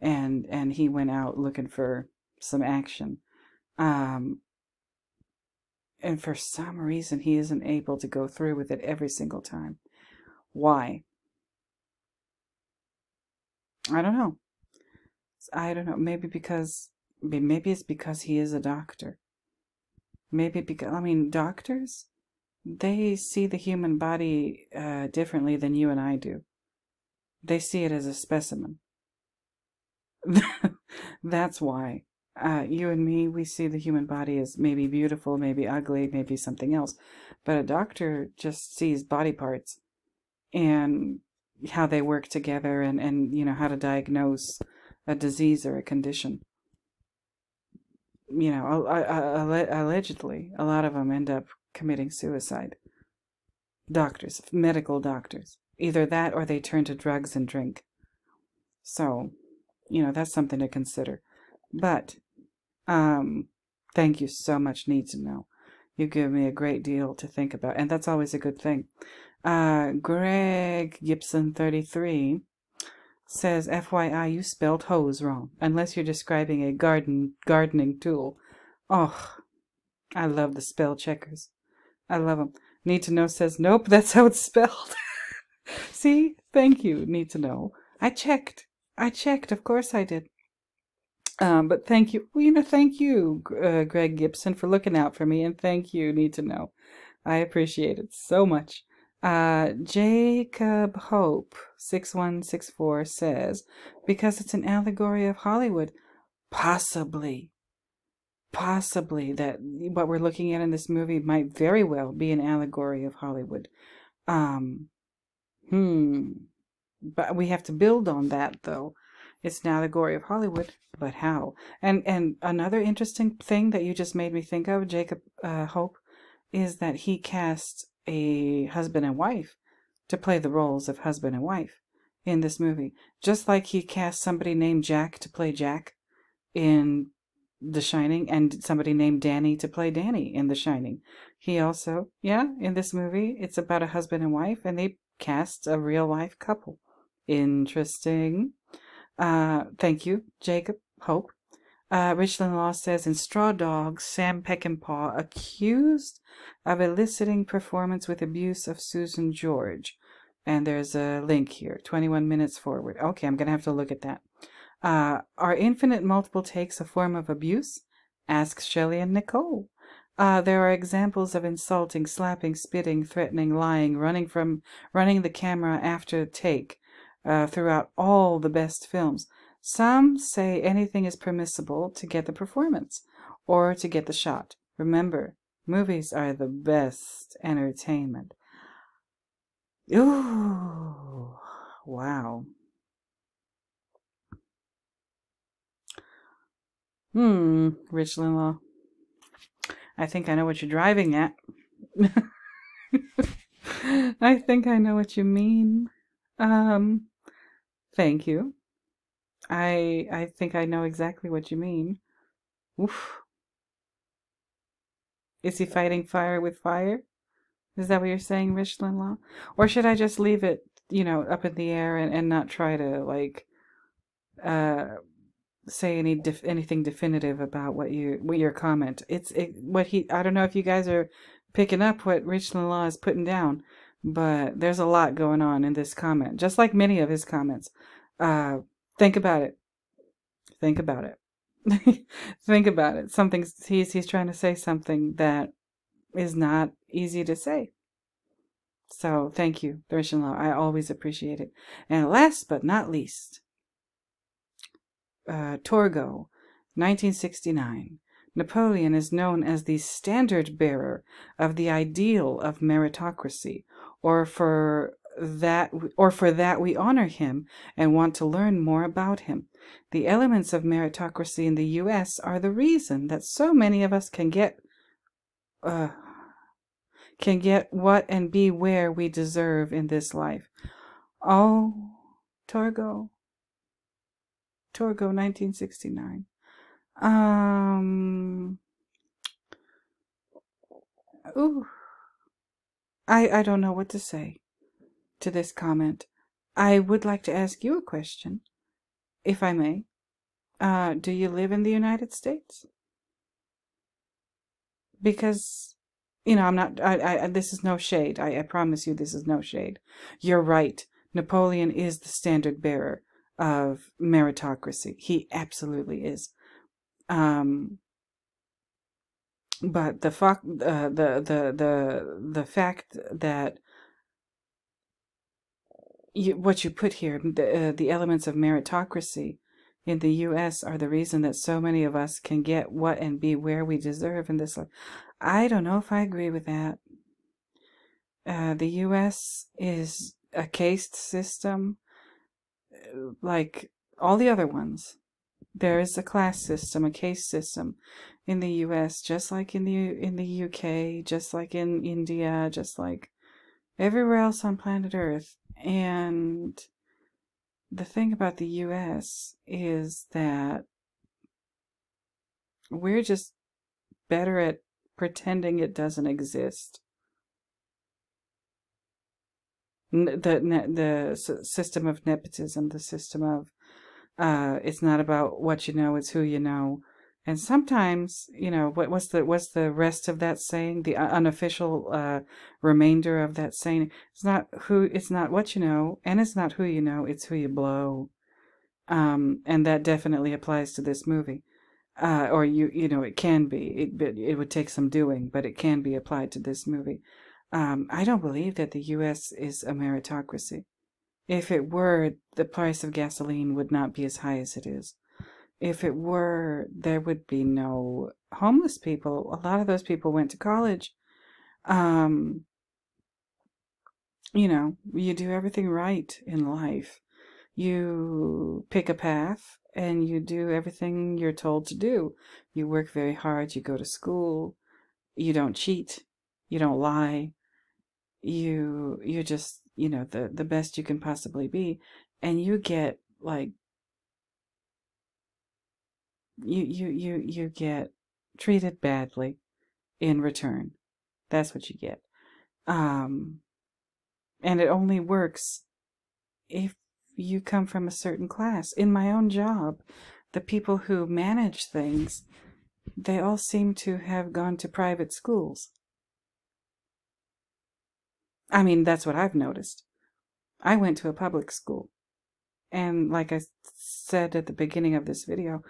And and he went out looking for some action. Um and for some reason he isn't able to go through with it every single time. Why? I don't know. I don't know. Maybe because maybe it's because he is a doctor. Maybe because I mean doctors they see the human body uh, differently than you and I do. They see it as a specimen. That's why. Uh, you and me, we see the human body as maybe beautiful, maybe ugly, maybe something else. But a doctor just sees body parts and how they work together and, and you know, how to diagnose a disease or a condition. You know, allegedly, a lot of them end up committing suicide. Doctors, medical doctors. Either that or they turn to drugs and drink. So, you know, that's something to consider. But, um, thank you so much, Need to Know. You give me a great deal to think about, and that's always a good thing. Uh, Greg Gibson 33 says, FYI, you spelled hose wrong, unless you're describing a garden gardening tool. Oh, I love the spell checkers. I love them. Need to know says, nope, that's how it's spelled. See? Thank you, need to know. I checked. I checked. Of course I did. Um, but thank you. Well, you know, thank you, uh, Greg Gibson, for looking out for me. And thank you, need to know. I appreciate it so much. Uh, Jacob Hope, 6164, says, because it's an allegory of Hollywood. Possibly possibly that what we're looking at in this movie might very well be an allegory of Hollywood. Um, hmm. But we have to build on that, though. It's an allegory of Hollywood, but how? And and another interesting thing that you just made me think of, Jacob uh, Hope, is that he cast a husband and wife to play the roles of husband and wife in this movie, just like he cast somebody named Jack to play Jack in the Shining and somebody named Danny to play Danny in The Shining. He also, yeah, in this movie, it's about a husband and wife, and they cast a real life couple. Interesting. Uh, thank you, Jacob Hope. Uh, Richland Law says in Straw Dogs, Sam Peckinpah accused of eliciting performance with abuse of Susan George. And there's a link here, 21 minutes forward. Okay, I'm going to have to look at that. Uh, are infinite multiple takes a form of abuse? Ask Shelley and Nicole. Uh, there are examples of insulting, slapping, spitting, threatening, lying, running from running the camera after take uh, throughout all the best films. Some say anything is permissible to get the performance or to get the shot. Remember, movies are the best entertainment. Ooh, wow. Hmm, Richland Law. I think I know what you're driving at. I think I know what you mean. Um, thank you. I I think I know exactly what you mean. Oof. Is he fighting fire with fire? Is that what you're saying, Richland Law? Or should I just leave it, you know, up in the air and, and not try to like uh say any def- anything definitive about what you what your comment. It's it, what he. I don't know if you guys are picking up what Richland Law is putting down, but there's a lot going on in this comment, just like many of his comments. Uh, think about it. Think about it. think about it. Something he's he's trying to say something that is not easy to say. So thank you, Richland Law. I always appreciate it. And last but not least, uh, Torgo, 1969. Napoleon is known as the standard bearer of the ideal of meritocracy, or for that or for that we honor him and want to learn more about him. The elements of meritocracy in the US are the reason that so many of us can get uh, can get what and be where we deserve in this life. Oh, Torgo. Torgo, 1969. Um. Ooh. I, I don't know what to say to this comment. I would like to ask you a question, if I may. Uh, do you live in the United States? Because, you know, I'm not, I, I, this is no shade. I, I promise you this is no shade. You're right. Napoleon is the standard bearer of meritocracy. He absolutely is. Um, but the fact, uh, the the the the fact that you, what you put here, the, uh, the elements of meritocracy in the U.S. are the reason that so many of us can get what and be where we deserve in this life. I don't know if I agree with that. Uh, the U.S. is a caste system uh, like all the other ones. There is a class system, a caste system in the US, just like in the in the UK, just like in India, just like everywhere else on planet Earth. And the thing about the US is that we're just better at pretending it doesn't exist. The the system of nepotism, the system of uh, it's not about what you know; it's who you know. And sometimes, you know, what what's the what's the rest of that saying? The unofficial uh, remainder of that saying: it's not who, it's not what you know, and it's not who you know; it's who you blow. Um, and that definitely applies to this movie. Uh, or you, you know, it can be. It, it would take some doing, but it can be applied to this movie. Um, I don't believe that the U.S. is a meritocracy. If it were, the price of gasoline would not be as high as it is. If it were, there would be no homeless people. A lot of those people went to college. Um, you know, you do everything right in life. You pick a path and you do everything you're told to do. You work very hard, you go to school, you don't cheat, you don't lie, you you just you know the the best you can possibly be and you get like you you you you get treated badly in return that's what you get um and it only works if you come from a certain class in my own job the people who manage things they all seem to have gone to private schools I mean, that's what I've noticed. I went to a public school. And like I said at the beginning of this video,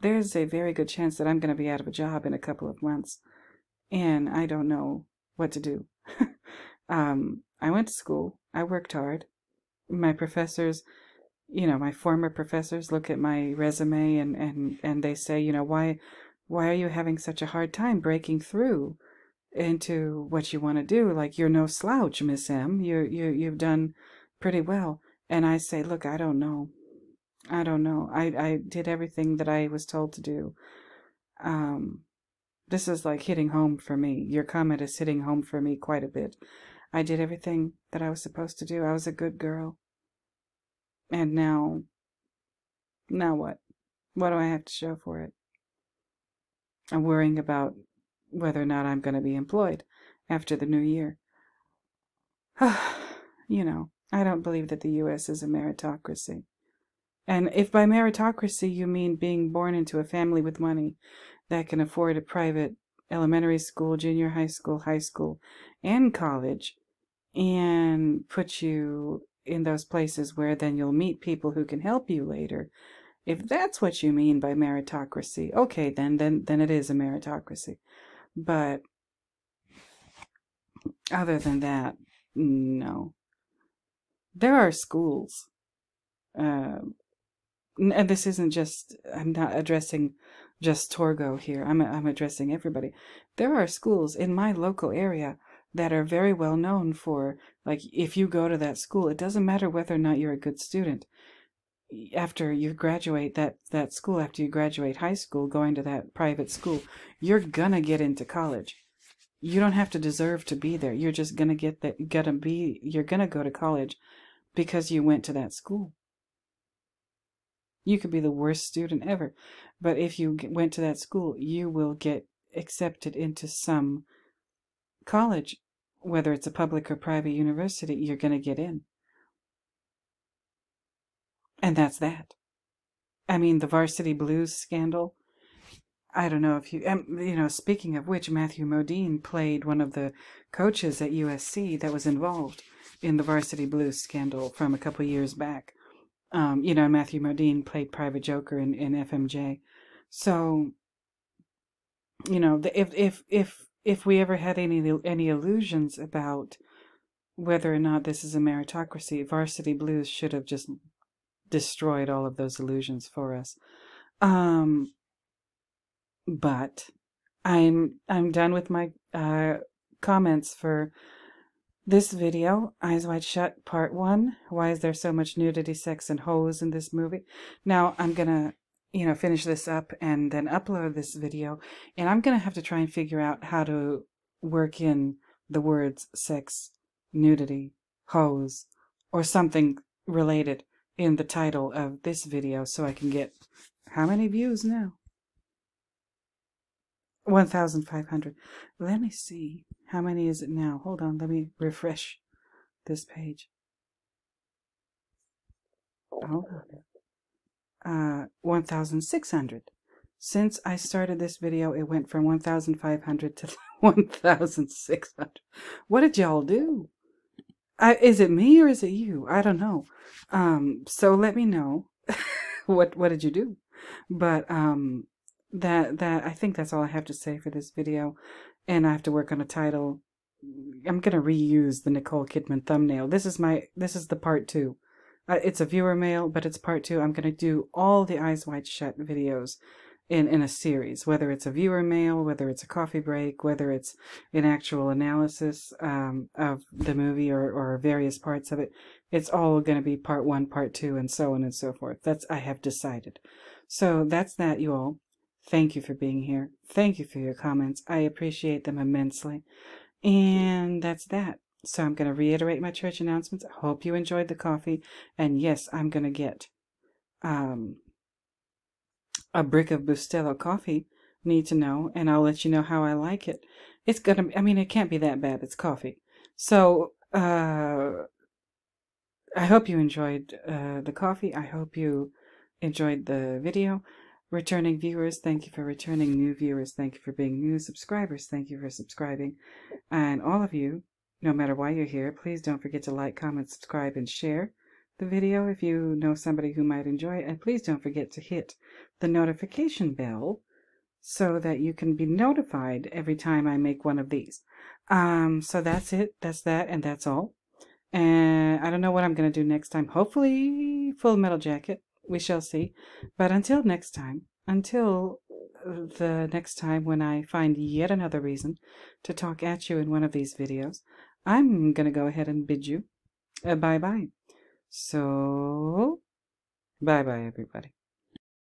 there's a very good chance that I'm going to be out of a job in a couple of months. And I don't know what to do. um, I went to school. I worked hard. My professors, you know, my former professors look at my resume and, and, and they say, you know, why, why are you having such a hard time breaking through? into what you want to do. Like you're no slouch, Miss M. You you you've done pretty well. And I say, look, I don't know. I don't know. I I did everything that I was told to do. Um, this is like hitting home for me. Your comment is hitting home for me quite a bit. I did everything that I was supposed to do. I was a good girl. And now, now what? What do I have to show for it? I'm worrying about whether or not I'm going to be employed after the new year. you know, I don't believe that the U.S. is a meritocracy. And if by meritocracy you mean being born into a family with money that can afford a private elementary school, junior high school, high school, and college, and put you in those places where then you'll meet people who can help you later. If that's what you mean by meritocracy, okay, then then then it is a meritocracy. But other than that, no. There are schools. Uh, this isn't just, I'm not addressing just Torgo here. I'm, I'm addressing everybody. There are schools in my local area that are very well known for, like, if you go to that school, it doesn't matter whether or not you're a good student after you graduate that that school after you graduate high school going to that private school you're gonna get into college you don't have to deserve to be there you're just gonna get that gonna be you're gonna go to college because you went to that school. You could be the worst student ever, but if you went to that school, you will get accepted into some college, whether it's a public or private university, you're going to get in. And that's that. I mean, the varsity blues scandal. I don't know if you, um, you know, speaking of which, Matthew Modine played one of the coaches at USC that was involved in the varsity blues scandal from a couple years back. Um, you know, Matthew Modine played Private Joker in, in FMJ. So, you know, if if if if we ever had any any illusions about whether or not this is a meritocracy, Varsity Blues should have just destroyed all of those illusions for us. Um, but I'm I'm done with my uh, comments for this video, Eyes Wide Shut, Part 1. Why is there so much nudity, sex, and hoes in this movie? Now, I'm to, you know, finish this up and then upload this video. And I'm to have to try and figure out how to work in the words sex, nudity, hoes, or something related in the title of this video so I can get how many views now? 1,500. Let me see. How many is it now? Hold on. Let me refresh this page. Hold on. Uh, 1,600. Since I started this video, it went from 1,500 to 1,600. What did y'all do? I, is it me or is it you? I don't know. Um, so let me know. what, what did you do? But, um, that that I think that's all I have to say for this video, and I have to work on a title. I'm gonna reuse the Nicole Kidman thumbnail. This is my this is the part two. Uh, it's a viewer mail, but it's part two. I'm gonna do all the Eyes Wide Shut videos in in a series, whether it's a viewer mail, whether it's a coffee break, whether it's an actual analysis um, of the movie or or various parts of it. It's all gonna be part one, part two, and so on and so forth. That's I have decided. So that's that, you all. Thank you for being here. Thank you for your comments. I appreciate them immensely. And that's that. So I'm going to reiterate my church announcements. I hope you enjoyed the coffee. And yes, I'm going to get um, a brick of Bustelo coffee. Need to know. And I'll let you know how I like it. It's going to, I mean, it can't be that bad. It's coffee. So, uh, I hope you enjoyed uh, the coffee. I hope you enjoyed the video. Returning viewers, thank you for returning. New viewers, thank you for being new. Subscribers, thank you for subscribing. And all of you, no matter why you're here, please don't forget to like, comment, subscribe, and share the video if you know somebody who might enjoy it. And please don't forget to hit the notification bell so that you can be notified every time I make one of these. Um, so that's it. That's that, and that's all. And I don't know what I'm going to do next time. Hopefully, Full Metal Jacket we shall see. But until next time, until the next time when I find yet another reason to talk at you in one of these videos, I'm going to go ahead and bid you a bye-bye. So, bye-bye, everybody.